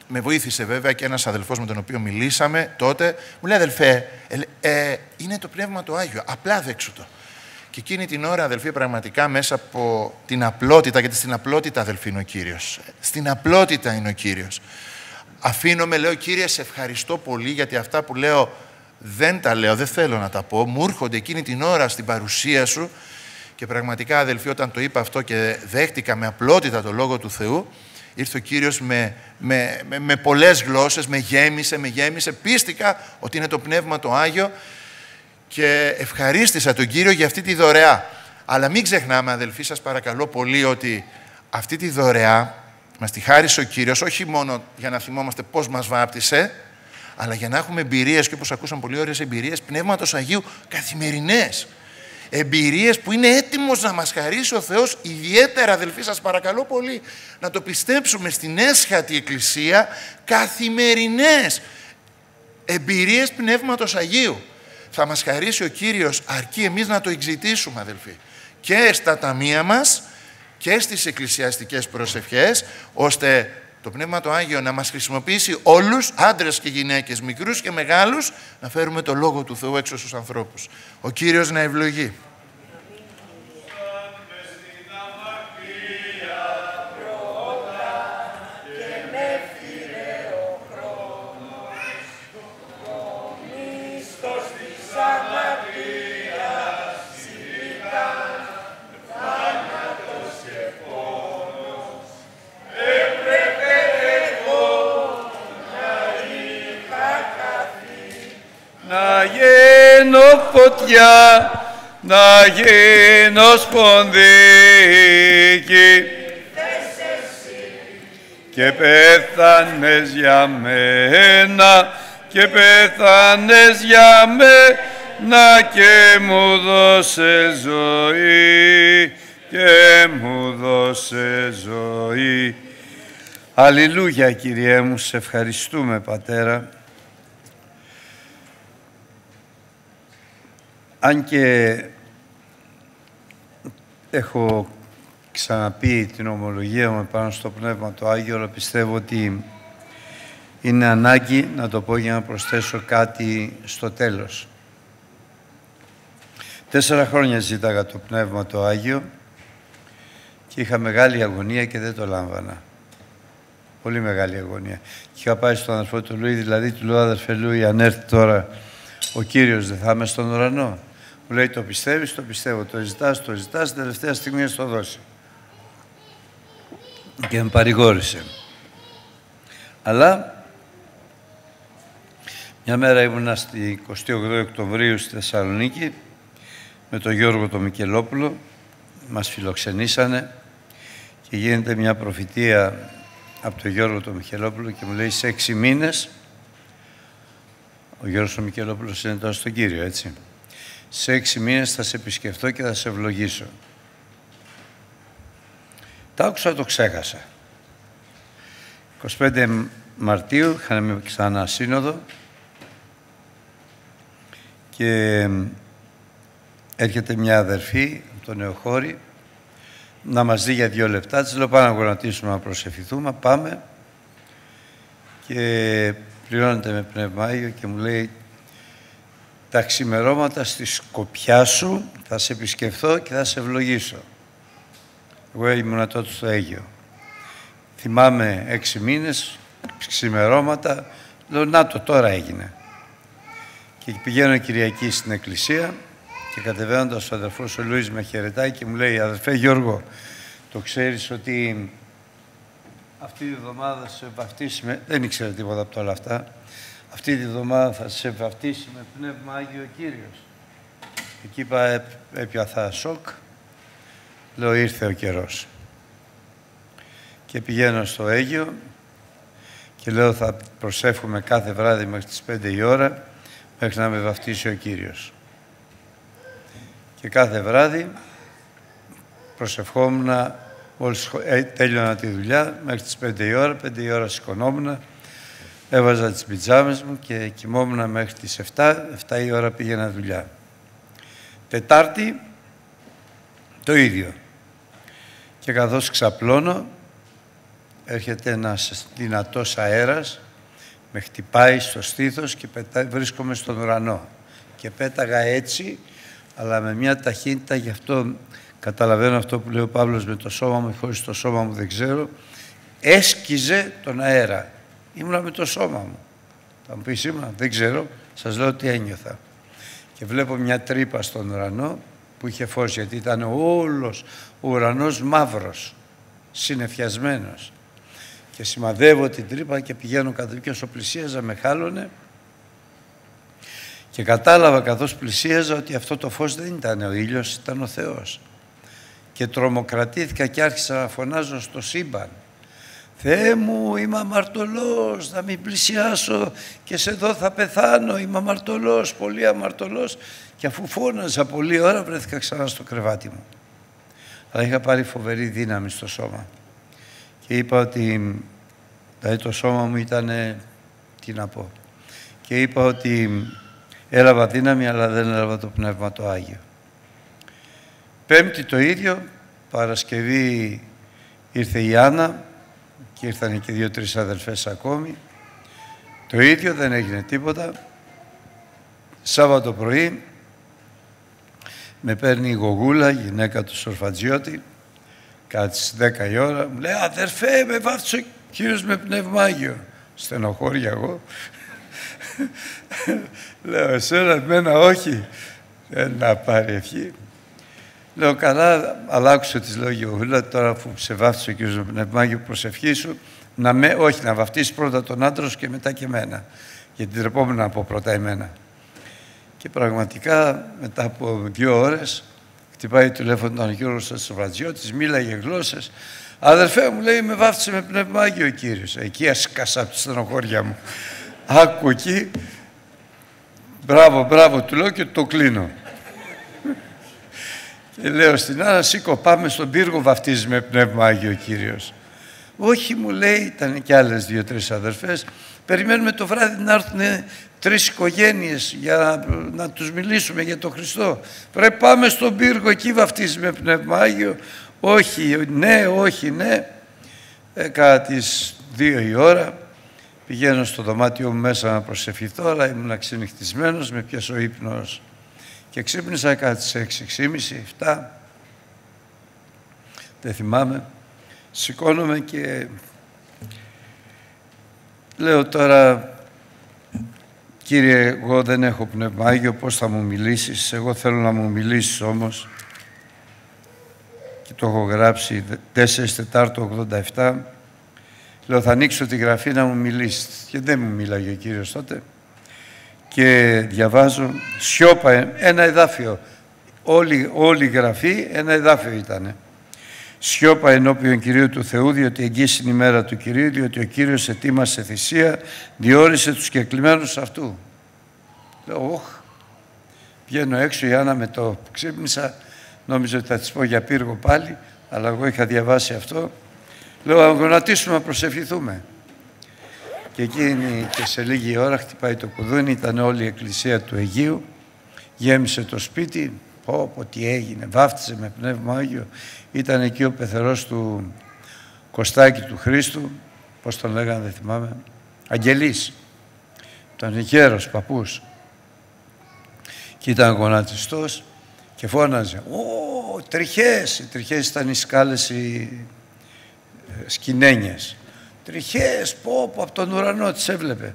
με βοήθησε βέβαια και ένας αδελφός με τον οποίο μιλήσαμε τότε. Μου λέει αδελφέ, ε, ε, είναι το Πνεύμα το Άγιο, απλά δέξου το. Και εκείνη την ώρα, αδελφοί, πραγματικά μέσα από την απλότητα, γιατί στην απλότητα, αδελφοί, είναι ο Κύριος. Στην απλότητα είναι ο Κύριος. Αφήνομαι, λέω, Κύριε, σε ευχαριστώ πολύ, γιατί αυτά που λέω δεν τα λέω, δεν θέλω να τα πω. Μου έρχονται εκείνη την ώρα στην παρουσία σου και πραγματικά, αδελφοί, όταν το είπα αυτό και δέχτηκα με απλότητα το Λόγο του Θεού, ήρθε ο Κύριος με, με, με, με πολλές γλώσσες, με γέμισε, με γέμισε. Πίστηκα ότι είναι το Πνεύμα το Άγιο και ευχαρίστησα τον Κύριο για αυτή τη δωρεά. Αλλά μην ξεχνάμε, αδελφοί, σας παρακαλώ πολύ, ότι αυτή τη δωρεά μας τη χάρισε ο Κύριος, όχι μόνο για να θυμόμαστε πώς μας βάπτισε, αλλά για να έχουμε εμπειρίες, και όπως ακούσαμε πολύ ωραίες εμπειρίες, Πνεύματος Αγίου καθημερινές. Εμπειρίες που είναι έτοιμος να μας χαρίσει ο Θεός, ιδιαίτερα αδελφοί σας παρακαλώ πολύ, να το πιστέψουμε στην έσχατη Εκκλησία, καθημερινές. Εμπειρίες Πνεύματος Αγίου. Θα μας χαρίσει ο Κύριος αρκεί εμείς να το εξητήσουμε αδελφοί. Και στα ταμεία μας και στις εκκλησιαστικές προσευχές ώστε το Πνεύμα το Άγιο να μας χρησιμοποιήσει όλους, άντρες και γυναίκες, μικρούς και μεγάλους, να φέρουμε το Λόγο του Θεού έξω στους ανθρώπους. Ο Κύριος να ευλογεί. Φωτιά να γίνω σπονδίκη και πέθανες για μένα και πέθανες για μένα και μου δώσε ζωή και μου δώσε ζωή. Αλληλούια Κυριέ μου, σε ευχαριστούμε Πατέρα. Αν και έχω ξαναπεί την ομολογία μου πάνω στο Πνεύμα το Άγιο, αλλά πιστεύω ότι είναι ανάγκη να το πω για να προσθέσω κάτι στο τέλος. Τέσσερα χρόνια ζήταγα το Πνεύμα το Άγιο και είχα μεγάλη αγωνία και δεν το λάμβανα. Πολύ μεγάλη αγωνία. Και είχα πάει στον αδερφό του Λουί, δηλαδή του λέω αδερφέ Λουί, αν έρθει τώρα ο Κύριος δεν θα είμαι στον ουρανό. Μου λέει το πιστεύεις, το πιστεύω, το ζητάς, το ζητάς, την τελευταία στιγμή να το δώσει. Και με παρηγόρησε. Αλλά μια μέρα ήμουνα στη 28 Οκτωβρίου στη Θεσσαλονίκη με τον Γιώργο τον Μικελόπουλο, μας φιλοξενήσανε και γίνεται μια προφητεία από τον Γιώργο τον Μικελόπουλο και μου λέει σε έξι μήνες ο Γιώργος ο Μικελόπουλος είναι τώρα στον Κύριο, έτσι σε έξι μήνες θα σε επισκεφτώ και θα σε ευλογήσω. Τα άκουσα, το ξέχασα. 25 Μαρτίου είχαμε ξανά σύνοδο και έρχεται μια αδερφή από το Νεοχώρι να μας δει για δύο λεπτά. Της λέω πάμε να γονατίσουμε, να προσευχηθούμε. Πάμε και πληρώνεται με πνεύμα Άγιο και μου λέει τα ξημερώματα στη σκοπιά σου θα σε επισκεφθώ και θα σε ευλογήσω. Εγώ ήμουν τότε στο Αίγιο. Θυμάμαι έξι μήνες, ξημερώματα, λέω να το τώρα έγινε. Και πηγαίνω Κυριακή στην εκκλησία και κατεβαίνοντας ο αδερφός ο Λουίς με χαιρετάει και μου λέει «Αδερφέ Γιώργο, το ξέρεις ότι αυτή τη βδομάδα σε βαφτίσουμε...» Δεν ήξερα τίποτα από όλα αυτά αυτή τη βδομάδα θα σε βαφτίσει με Πνεύμα Άγιο ο Κύριος. Εκεί είπα, έπιαθα σοκ, λέω ήρθε ο καιρός. Και πηγαίνω στο Αίγιο και λέω θα προσεύχομαι κάθε βράδυ μέχρι τις 5 η ώρα μέχρι να με βαφτίσει ο Κύριος. Και κάθε βράδυ προσευχόμουν μόλις ε, τέλειωνα τη δουλειά μέχρι τις 5 η ώρα, 5 η ώρα σηκωνόμουν, έβαζα τις πιτζάμες μου και κοιμόμουν μέχρι τις 7, 7 η ώρα πήγαινα δουλειά. Τετάρτη, το ίδιο. Και καθώς ξαπλώνω, έρχεται ένας δυνατός αέρας, με χτυπάει στο στήθος και πετά, βρίσκομαι στον ουρανό. Και πέταγα έτσι, αλλά με μια ταχύτητα, γι' αυτό καταλαβαίνω αυτό που λέει ο Παύλος με το σώμα μου, χωρίς το σώμα μου δεν ξέρω, έσκιζε τον αέρα. Ήμουνα με το σώμα μου. Θα μου πεις ήμουνα, δεν ξέρω, σας λέω τι ένιωθα. Και βλέπω μια τρύπα στον ουρανό που είχε φως, γιατί ήταν όλος ο ουρανός μαύρος, συνεφιασμένος. Και σημαδεύω την τρύπα και πηγαίνω κατά και όσο πλησίαζα με χάλωνε και κατάλαβα καθώς πλησίαζα ότι αυτό το φως δεν ήταν ο ήλιος, ήταν ο Θεός. Και τρομοκρατήθηκα και άρχισα να φωνάζω στο σύμπαν. Θεέ μου, είμαι αμαρτωλός, θα μην πλησιάσω και σε εδώ θα πεθάνω, είμαι αμαρτωλός, πολύ αμαρτωλός. Και αφού φώναζα πολλή ώρα βρέθηκα ξανά στο κρεβάτι μου. Αλλά είχα πάρει φοβερή δύναμη στο σώμα. Και είπα ότι δηλαδή το σώμα μου ήταν, τι να πω, και είπα ότι έλαβα δύναμη αλλά δεν έλαβα το Πνεύμα το Άγιο. Πέμπτη το ίδιο, Παρασκευή ήρθε η Άννα και ήρθαν και δύο-τρεις αδελφές ακόμη. Το ίδιο δεν έγινε τίποτα. Σάββατο πρωί με παίρνει η Γογούλα, η γυναίκα του Σορφατζιώτη, κάτι στις 10 η ώρα, μου λέει «Αδερφέ, με βάφτισε ο Κύριος με πνευμάγιο». Στενοχώρια εγώ. Λέω «Εσένα, εμένα όχι». Δεν να πάρει ευχή. Λέω καλά, αλλά άκουσα τις λόγια Γογούλα, τώρα που σε βάφτισε ο Κύριος με πνευμάγιο, προσευχή σου, να με, όχι, να βαφτίσεις πρώτα τον άντρα σου και μετά και εμένα. Γιατί τρεπόμουν να πω πρώτα εμένα. Και πραγματικά μετά από δύο ώρες χτυπάει τηλέφωνο τον Γιώργος Σοβρατζιώτης, μίλαγε γλώσσες. Αδερφέ μου λέει με βάφτισε με πνευμάγιο ο Κύριος. Εκεί ασκάσα από τη στενοχώρια μου. Άκου εκεί. Μπράβο, μπράβο του λέω και το κλείνω. Και λέω στην Άννα σήκω πάμε στον πύργο βαφτίζει με πνεύμα Άγιο ο Κύριος. Όχι μου λέει, ήταν και άλλες δύο-τρεις αδερφές, περιμένουμε το βράδυ να έρθουν τρεις οικογένειες για να, να τους μιλήσουμε για τον Χριστό. Πρέπει πάμε στον πύργο, εκεί βαφτίζει με πνεύμα Άγιο. Όχι, ναι, όχι, ναι. Ε, κατά τις δύο η ώρα πηγαίνω στο δωμάτιο μου μέσα να προσευχηθώ, αλλά ήμουν ξενυχτισμένος, με πιάσε ο ύπνος. Και ξύπνησα κατά τις 6, 6.30, 7. Δεν θυμάμαι. Σηκώνομαι και λέω τώρα Κύριε, εγώ δεν έχω πνεύμα Άγιο, πώς θα μου μιλήσεις; Εγώ θέλω να μου μιλήσεις όμως. Και το έχω γράψει 4 Τετάρτου 87. Λέω, θα ανοίξω τη γραφή να μου μιλήσεις. Και δεν μου μίλαγε ο Κύριος τότε. Και διαβάζω, σιώπα, ένα εδάφιο. Όλη, όλη η γραφή ένα εδάφιο ήτανε. Σιώπα ενώπιον Κυρίου του Θεού, διότι εγγύσει η μέρα του Κυρίου, διότι ο Κύριος ετοίμασε θυσία, διόρισε τους κεκλημένους αυτού. Λέω, όχ, βγαίνω έξω, η Άννα με το που ξύπνησα, νόμιζα ότι θα της πω για πύργο πάλι, αλλά εγώ είχα διαβάσει αυτό. Λέω, αγωνατίσουμε να προσευχηθούμε. Και εκείνη και σε λίγη ώρα χτυπάει το κουδούνι, ήταν όλη η εκκλησία του Αιγείου, γέμισε το σπίτι, πω πω τι έγινε, βάφτισε με Πνεύμα Άγιο. Ήταν εκεί ο πεθερός του Κωστάκη του Χρήστου, πώς τον λέγανε δεν θυμάμαι, Αγγελής. Τον γέρος, παππούς. Και ήταν γονατιστός και φώναζε «Ω, τριχές!» Οι τριχές ήταν οι σκάλες οι ε, σκηνένιες. Τριχές, πω, πω, από τον ουρανό τις έβλεπε.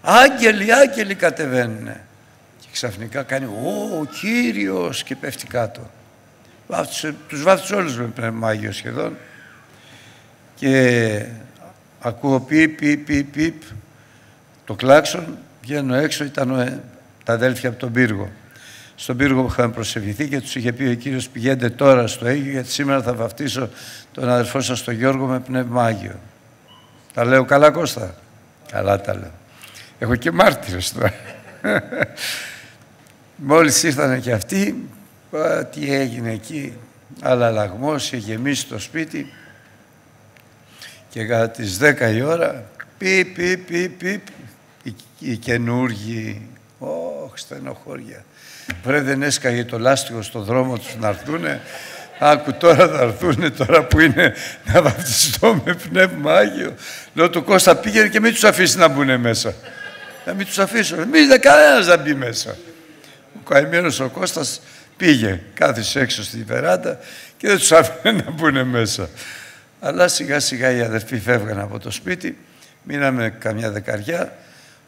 Άγγελοι, άγγελοι κατεβαίνουνε ξαφνικά κάνει «Ω, ο Κύριος» και πέφτει κάτω. Βάφτισε, τους βάφτισε όλους με πνεύμα Άγιο σχεδόν και ακούω πιπ, πιπ, πιπ, πιπ, το κλάξον, βγαίνω έξω, ήταν ε, τα αδέλφια από τον πύργο. Στον πύργο που είχαμε προσευχηθεί και τους είχε πει ο Κύριος πηγαίνετε τώρα στο Αίγιο γιατί σήμερα θα βαφτίσω τον αδελφό σας τον Γιώργο με πνεύμα Άγιο. Τα λέω καλά Κώστα; Καλά τα λέω. Έχω και μάρτυρες τώρα. Μόλις ήρθαν και αυτοί, Α, τι έγινε εκεί, αλλά λαγμός, είχε γεμίσει το σπίτι και κατά τις 10 η ώρα, πι, πι, πι, πι, οι, οι καινούργοι, όχ, στενοχώρια. Βρε δεν έσκαγε το λάστιχο στο δρόμο τους να έρθουνε, Άκου τώρα θα έρθουν τώρα που είναι να βαπτιστώ με πνεύμα Άγιο. Λέω του Κώστα πήγαινε και μην τους αφήσει να μπουν μέσα. Να μην τους αφήσω. Μην δεν κανένας να μπει μέσα. Ο καημένος ο Κώστας πήγε, κάθισε έξω στη βεράντα και δεν τους άφηνε να μπουν μέσα. Αλλά σιγά σιγά οι αδερφοί φεύγαν από το σπίτι, μείναμε καμιά δεκαριά,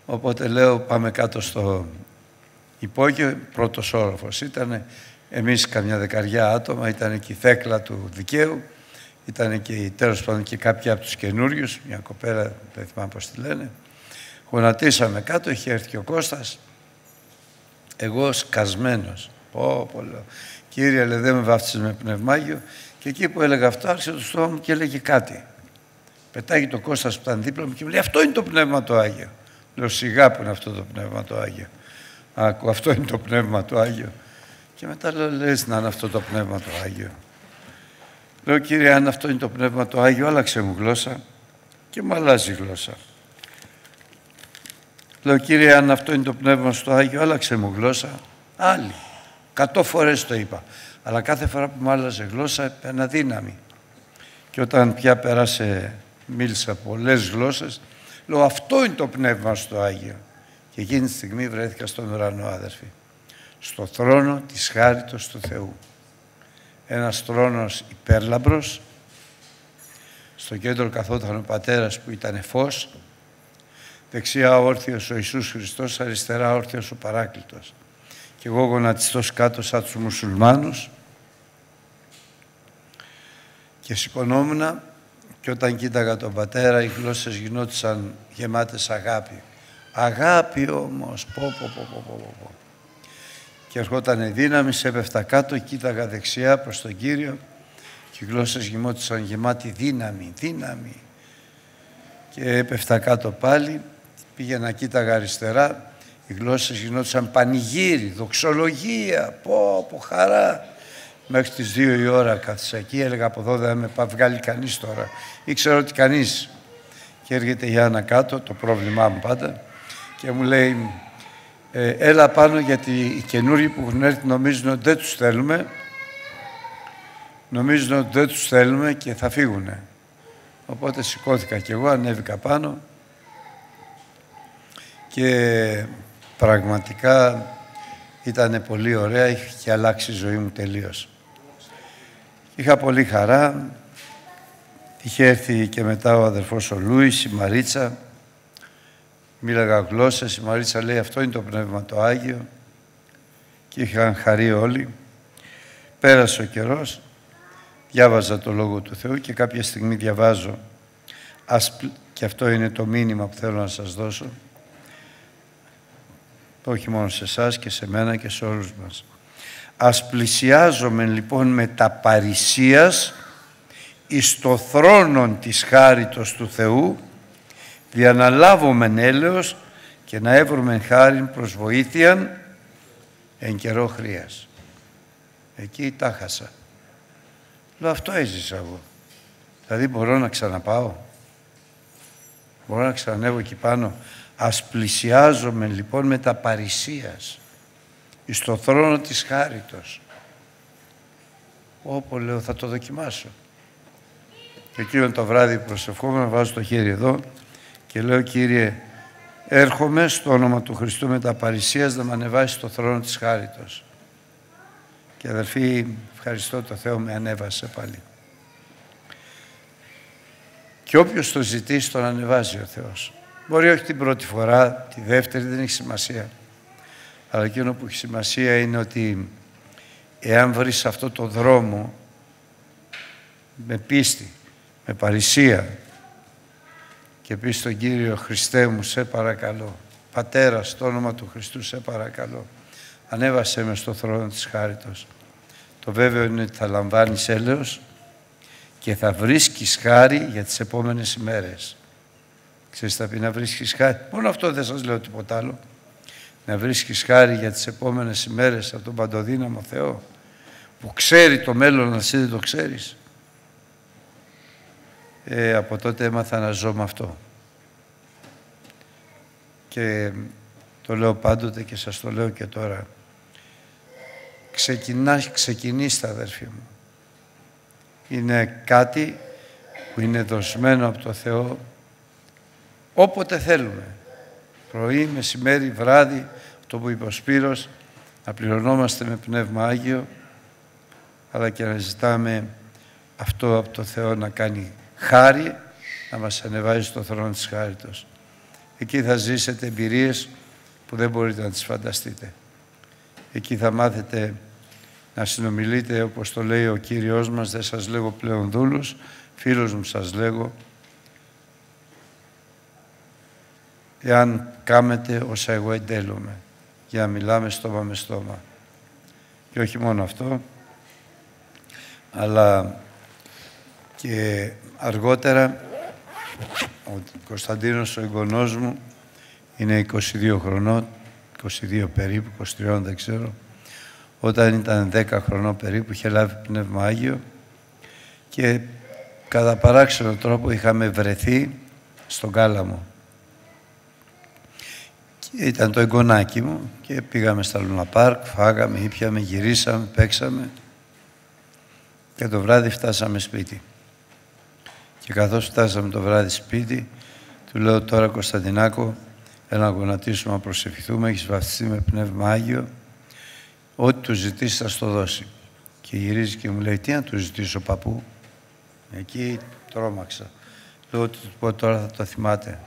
οπότε λέω πάμε κάτω στο υπόγειο, πρώτος όροφος ήταν, εμείς καμιά δεκαριά άτομα, ήταν και η θέκλα του δικαίου, ήταν και τέλος πάντων και κάποιοι από τους καινούριους, μια κοπέλα, δεν θυμάμαι πώς τη λένε. Γονατίσαμε κάτω, είχε έρθει και ο Κώστας, εγώ σκασμένος. Πω, πω, λέω. Κύριε, λέει, δεν με βάφτισες με πνευμάγιο. Και εκεί που έλεγα αυτό, άρχισε το στόμα μου και έλεγε κάτι. Πετάγει το Κώστας που ήταν δίπλα μου και μου λέει, αυτό είναι το Πνεύμα το Άγιο. Λέω, σιγά που είναι αυτό το Πνεύμα το Άγιο. Άκου, αυτό είναι το Πνεύμα το Άγιο. Και μετά λέω, λες να είναι αυτό το Πνεύμα το Άγιο. Λέω, κύριε, αν αυτό είναι το Πνεύμα το Άγιο, άλλαξε μου γλώσσα και μου αλλάζει γλώσσα. Λέω, κύριε, αν αυτό είναι το Πνεύμα στο Άγιο, άλλαξε μου γλώσσα. Άλλη. Κατό φορές το είπα. Αλλά κάθε φορά που μου άλλαζε γλώσσα, έπαιρνα δύναμη. Και όταν πια πέρασε, μίλησα πολλές γλώσσες, λέω, αυτό είναι το Πνεύμα στο Άγιο. Και εκείνη τη στιγμή βρέθηκα στον ουρανό, άδερφοι στο θρόνο της χάριτος του Θεού. Ένας θρόνος υπέρλαμπρος, στο κέντρο καθόταν ο πατέρας που ήταν φως, δεξιά όρθιος ο Ιησούς Χριστός, αριστερά όρθιος ο Παράκλητος. Και εγώ γονατιστός κάτω σαν τους μουσουλμάνους και σηκωνόμουν και όταν κοίταγα τον πατέρα οι γλώσσες γινόντουσαν γεμάτες αγάπη. Αγάπη όμως, πω πω πω πω πω πω και ερχόταν δύναμη, έπεφτα κάτω, κοίταγα δεξιά προς τον Κύριο και οι γλώσσες γεμότησαν γεμάτη δύναμη, δύναμη. Και έπεφτα κάτω πάλι, πήγαινα κοίταγα αριστερά, οι γλώσσες γινόντουσαν πανηγύρι, δοξολογία, πω, πω, χαρά. Μέχρι τις δύο η ώρα κάθισα εκεί, έλεγα από εδώ δεν με πάει βγάλει κανείς τώρα. Ήξερα ότι κανείς. Και έρχεται η Άννα κάτω, το πρόβλημά μου πάντα, και μου λέει, ε, έλα πάνω γιατί οι καινούργοι που έχουν έρθει νομίζουν ότι δεν τους θέλουμε νομίζουν ότι δεν τους θέλουμε και θα φύγουν. Οπότε σηκώθηκα κι εγώ, ανέβηκα πάνω και πραγματικά ήταν πολύ ωραία, είχε αλλάξει η ζωή μου τελείως. Είχα πολύ χαρά, είχε έρθει και μετά ο αδερφός ο Λούις, η Μαρίτσα, μίλαγα γλώσσες, η Μαρίτσα λέει αυτό είναι το Πνεύμα το Άγιο και είχαν χαρεί όλοι. Πέρασε ο καιρός, διάβαζα το Λόγο του Θεού και κάποια στιγμή διαβάζω ας, και αυτό είναι το μήνυμα που θέλω να σας δώσω όχι μόνο σε εσάς και σε μένα και σε όλους μας. Ας πλησιάζομαι λοιπόν με τα παρησίας εις το θρόνο της χάριτος του Θεού για να λάβουμε έλεος και να έβρουμε χάρη προς βοήθειαν εν καιρό χρειάς. Εκεί τα χάσα. Λέω αυτό έζησα εγώ. Δηλαδή μπορώ να ξαναπάω; Μπορώ να ξανανεύω εκεί πάνω. Ας πλησιάζομαι λοιπόν με τα παρησίας εις το θρόνο της χάριτος. Όπου λέω θα το δοκιμάσω. Και εκείνο το βράδυ προσευχόμαι, βάζω το χέρι εδώ και λέω Κύριε έρχομαι στο όνομα του Χριστού με τα παρησίας να με ανεβάσει στο θρόνο της χάριτος. Και αδερφοί ευχαριστώ το Θεό με ανέβασε πάλι. Και όποιος το ζητήσει τον ανεβάζει ο Θεός. Μπορεί όχι την πρώτη φορά, τη δεύτερη δεν έχει σημασία. Αλλά εκείνο που έχει σημασία είναι ότι εάν βρεις αυτό το δρόμο με πίστη, με παρησία, και πεις στον Κύριο Χριστέ μου, σε παρακαλώ. Πατέρας, στο όνομα του Χριστού, σε παρακαλώ. Ανέβασέ με στο θρόνο της χάριτος. Το βέβαιο είναι ότι θα λαμβάνεις έλεος και θα βρίσκεις χάρη για τις επόμενες ημέρες. Ξέρεις, θα πει να βρίσκεις χάρη. Μόνο αυτό δεν σας λέω τίποτα άλλο. Να βρίσκεις χάρη για τις επόμενες ημέρες από τον Παντοδύναμο Θεό. που ξέρει το μέλλον, αλλά εσύ δεν το ξέρεις. Ε, από τότε έμαθα να ζω με αυτό. Και το λέω πάντοτε και σας το λέω και τώρα. Ξεκινά, ξεκινήστε αδέρφοι μου. Είναι κάτι που είναι δοσμένο από το Θεό όποτε θέλουμε. Πρωί, μεσημέρι, βράδυ, το που είπε ο Σπύρος, να πληρωνόμαστε με Πνεύμα Άγιο, αλλά και να ζητάμε αυτό από το Θεό να κάνει χάρη, να μας ανεβάζει στο θρόνο της χάριτος. Εκεί θα ζήσετε εμπειρίες που δεν μπορείτε να τις φανταστείτε. Εκεί θα μάθετε να συνομιλείτε όπως το λέει ο Κύριος μας, δεν σας λέγω πλέον δούλους, φίλος μου σας λέγω, εάν κάμετε όσα εγώ εντέλουμε, για να μιλάμε στόμα με στόμα. Και όχι μόνο αυτό, αλλά και αργότερα ο Κωνσταντίνος ο εγγονός μου είναι 22 χρονών, 22 περίπου, 23 δεν ξέρω, όταν ήταν 10 χρονών περίπου είχε λάβει Πνεύμα Άγιο και κατά παράξενο τρόπο είχαμε βρεθεί στον Κάλαμο. Και ήταν το εγγονάκι μου και πήγαμε στα Λούνα Πάρκ, φάγαμε, ήπιαμε, γυρίσαμε, παίξαμε και το βράδυ φτάσαμε σπίτι. Και καθώς φτάσαμε το βράδυ σπίτι, του λέω τώρα Κωνσταντινάκο, έλα να γονατίσουμε, να προσευχηθούμε, έχεις βαφτιστεί με Πνεύμα Άγιο, ό,τι του ζητήσεις θα στο δώσει. Και γυρίζει και μου λέει, τι να του ζητήσω παππού. Εκεί τρόμαξα. Λέω ότι του πω τώρα θα το θυμάται.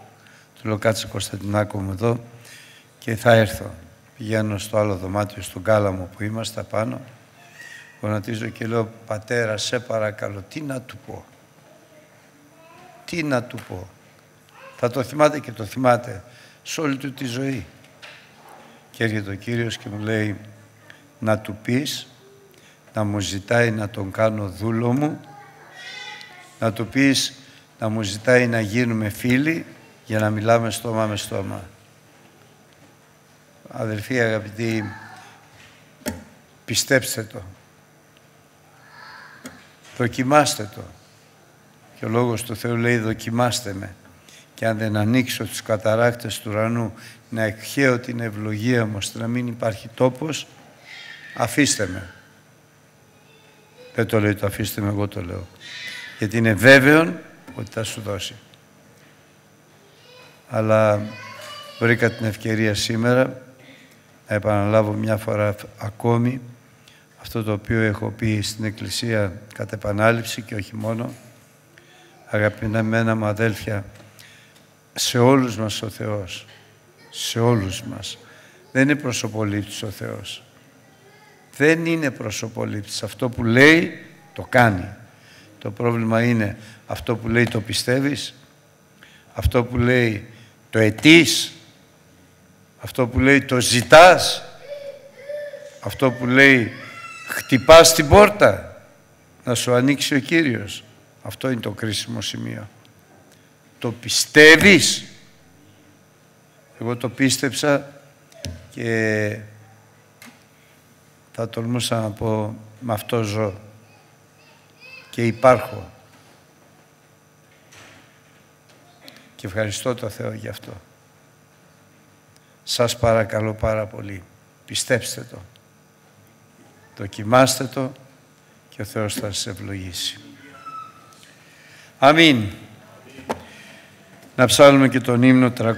Του λέω κάτσε Κωνσταντινάκο μου εδώ και θα έρθω. Πηγαίνω στο άλλο δωμάτιο, στον κάλαμο που είμαστε πάνω. Γονατίζω και λέω, πατέρα, σε παρακαλώ, τι να του πω. Τι να του πω. Θα το θυμάται και το θυμάται σε όλη του τη ζωή. Και έρχεται ο Κύριος και μου λέει, να του πεις να μου ζητάει να τον κάνω δούλο μου, να του πεις να μου ζητάει να γίνουμε φίλοι για να μιλάμε στόμα με στόμα. Αδελφοί αγαπητοί, πιστέψτε το. Δοκιμάστε το. Και ο Λόγος του Θεού λέει δοκιμάστε με. Και αν δεν ανοίξω τους καταράκτες του ουρανού να εκχαίω την ευλογία μου ώστε να μην υπάρχει τόπος, αφήστε με. Δεν το λέει το αφήστε με, εγώ το λέω. Γιατί είναι βέβαιο ότι θα σου δώσει. Αλλά βρήκα την ευκαιρία σήμερα να επαναλάβω μια φορά ακόμη αυτό το οποίο έχω πει στην Εκκλησία κατ' επανάληψη και όχι μόνο. Αγαπημένα μου αδέλφια, σε όλους μας ο Θεός, σε όλους μας, δεν είναι προσωπολήπτης ο Θεός. Δεν είναι προσωπολήπτης. Αυτό που λέει, το κάνει. Το πρόβλημα είναι αυτό που λέει το πιστεύεις, αυτό που λέει το ετής, αυτό που λέει το ζητάς, αυτό που λέει χτυπάς την πόρτα; Να σου ανοίξει ο Κύριος. Αυτό είναι το κρίσιμο σημείο. Το πιστεύεις. Εγώ το πίστεψα και θα τολμούσα να πω με αυτό ζω και υπάρχω. Και ευχαριστώ το Θεό γι' αυτό. Σας παρακαλώ πάρα πολύ. Πιστέψτε το. Δοκιμάστε το και ο Θεός θα σας ευλογήσει. Αμήν. Να ψάλουμε και τον ύμνο 300.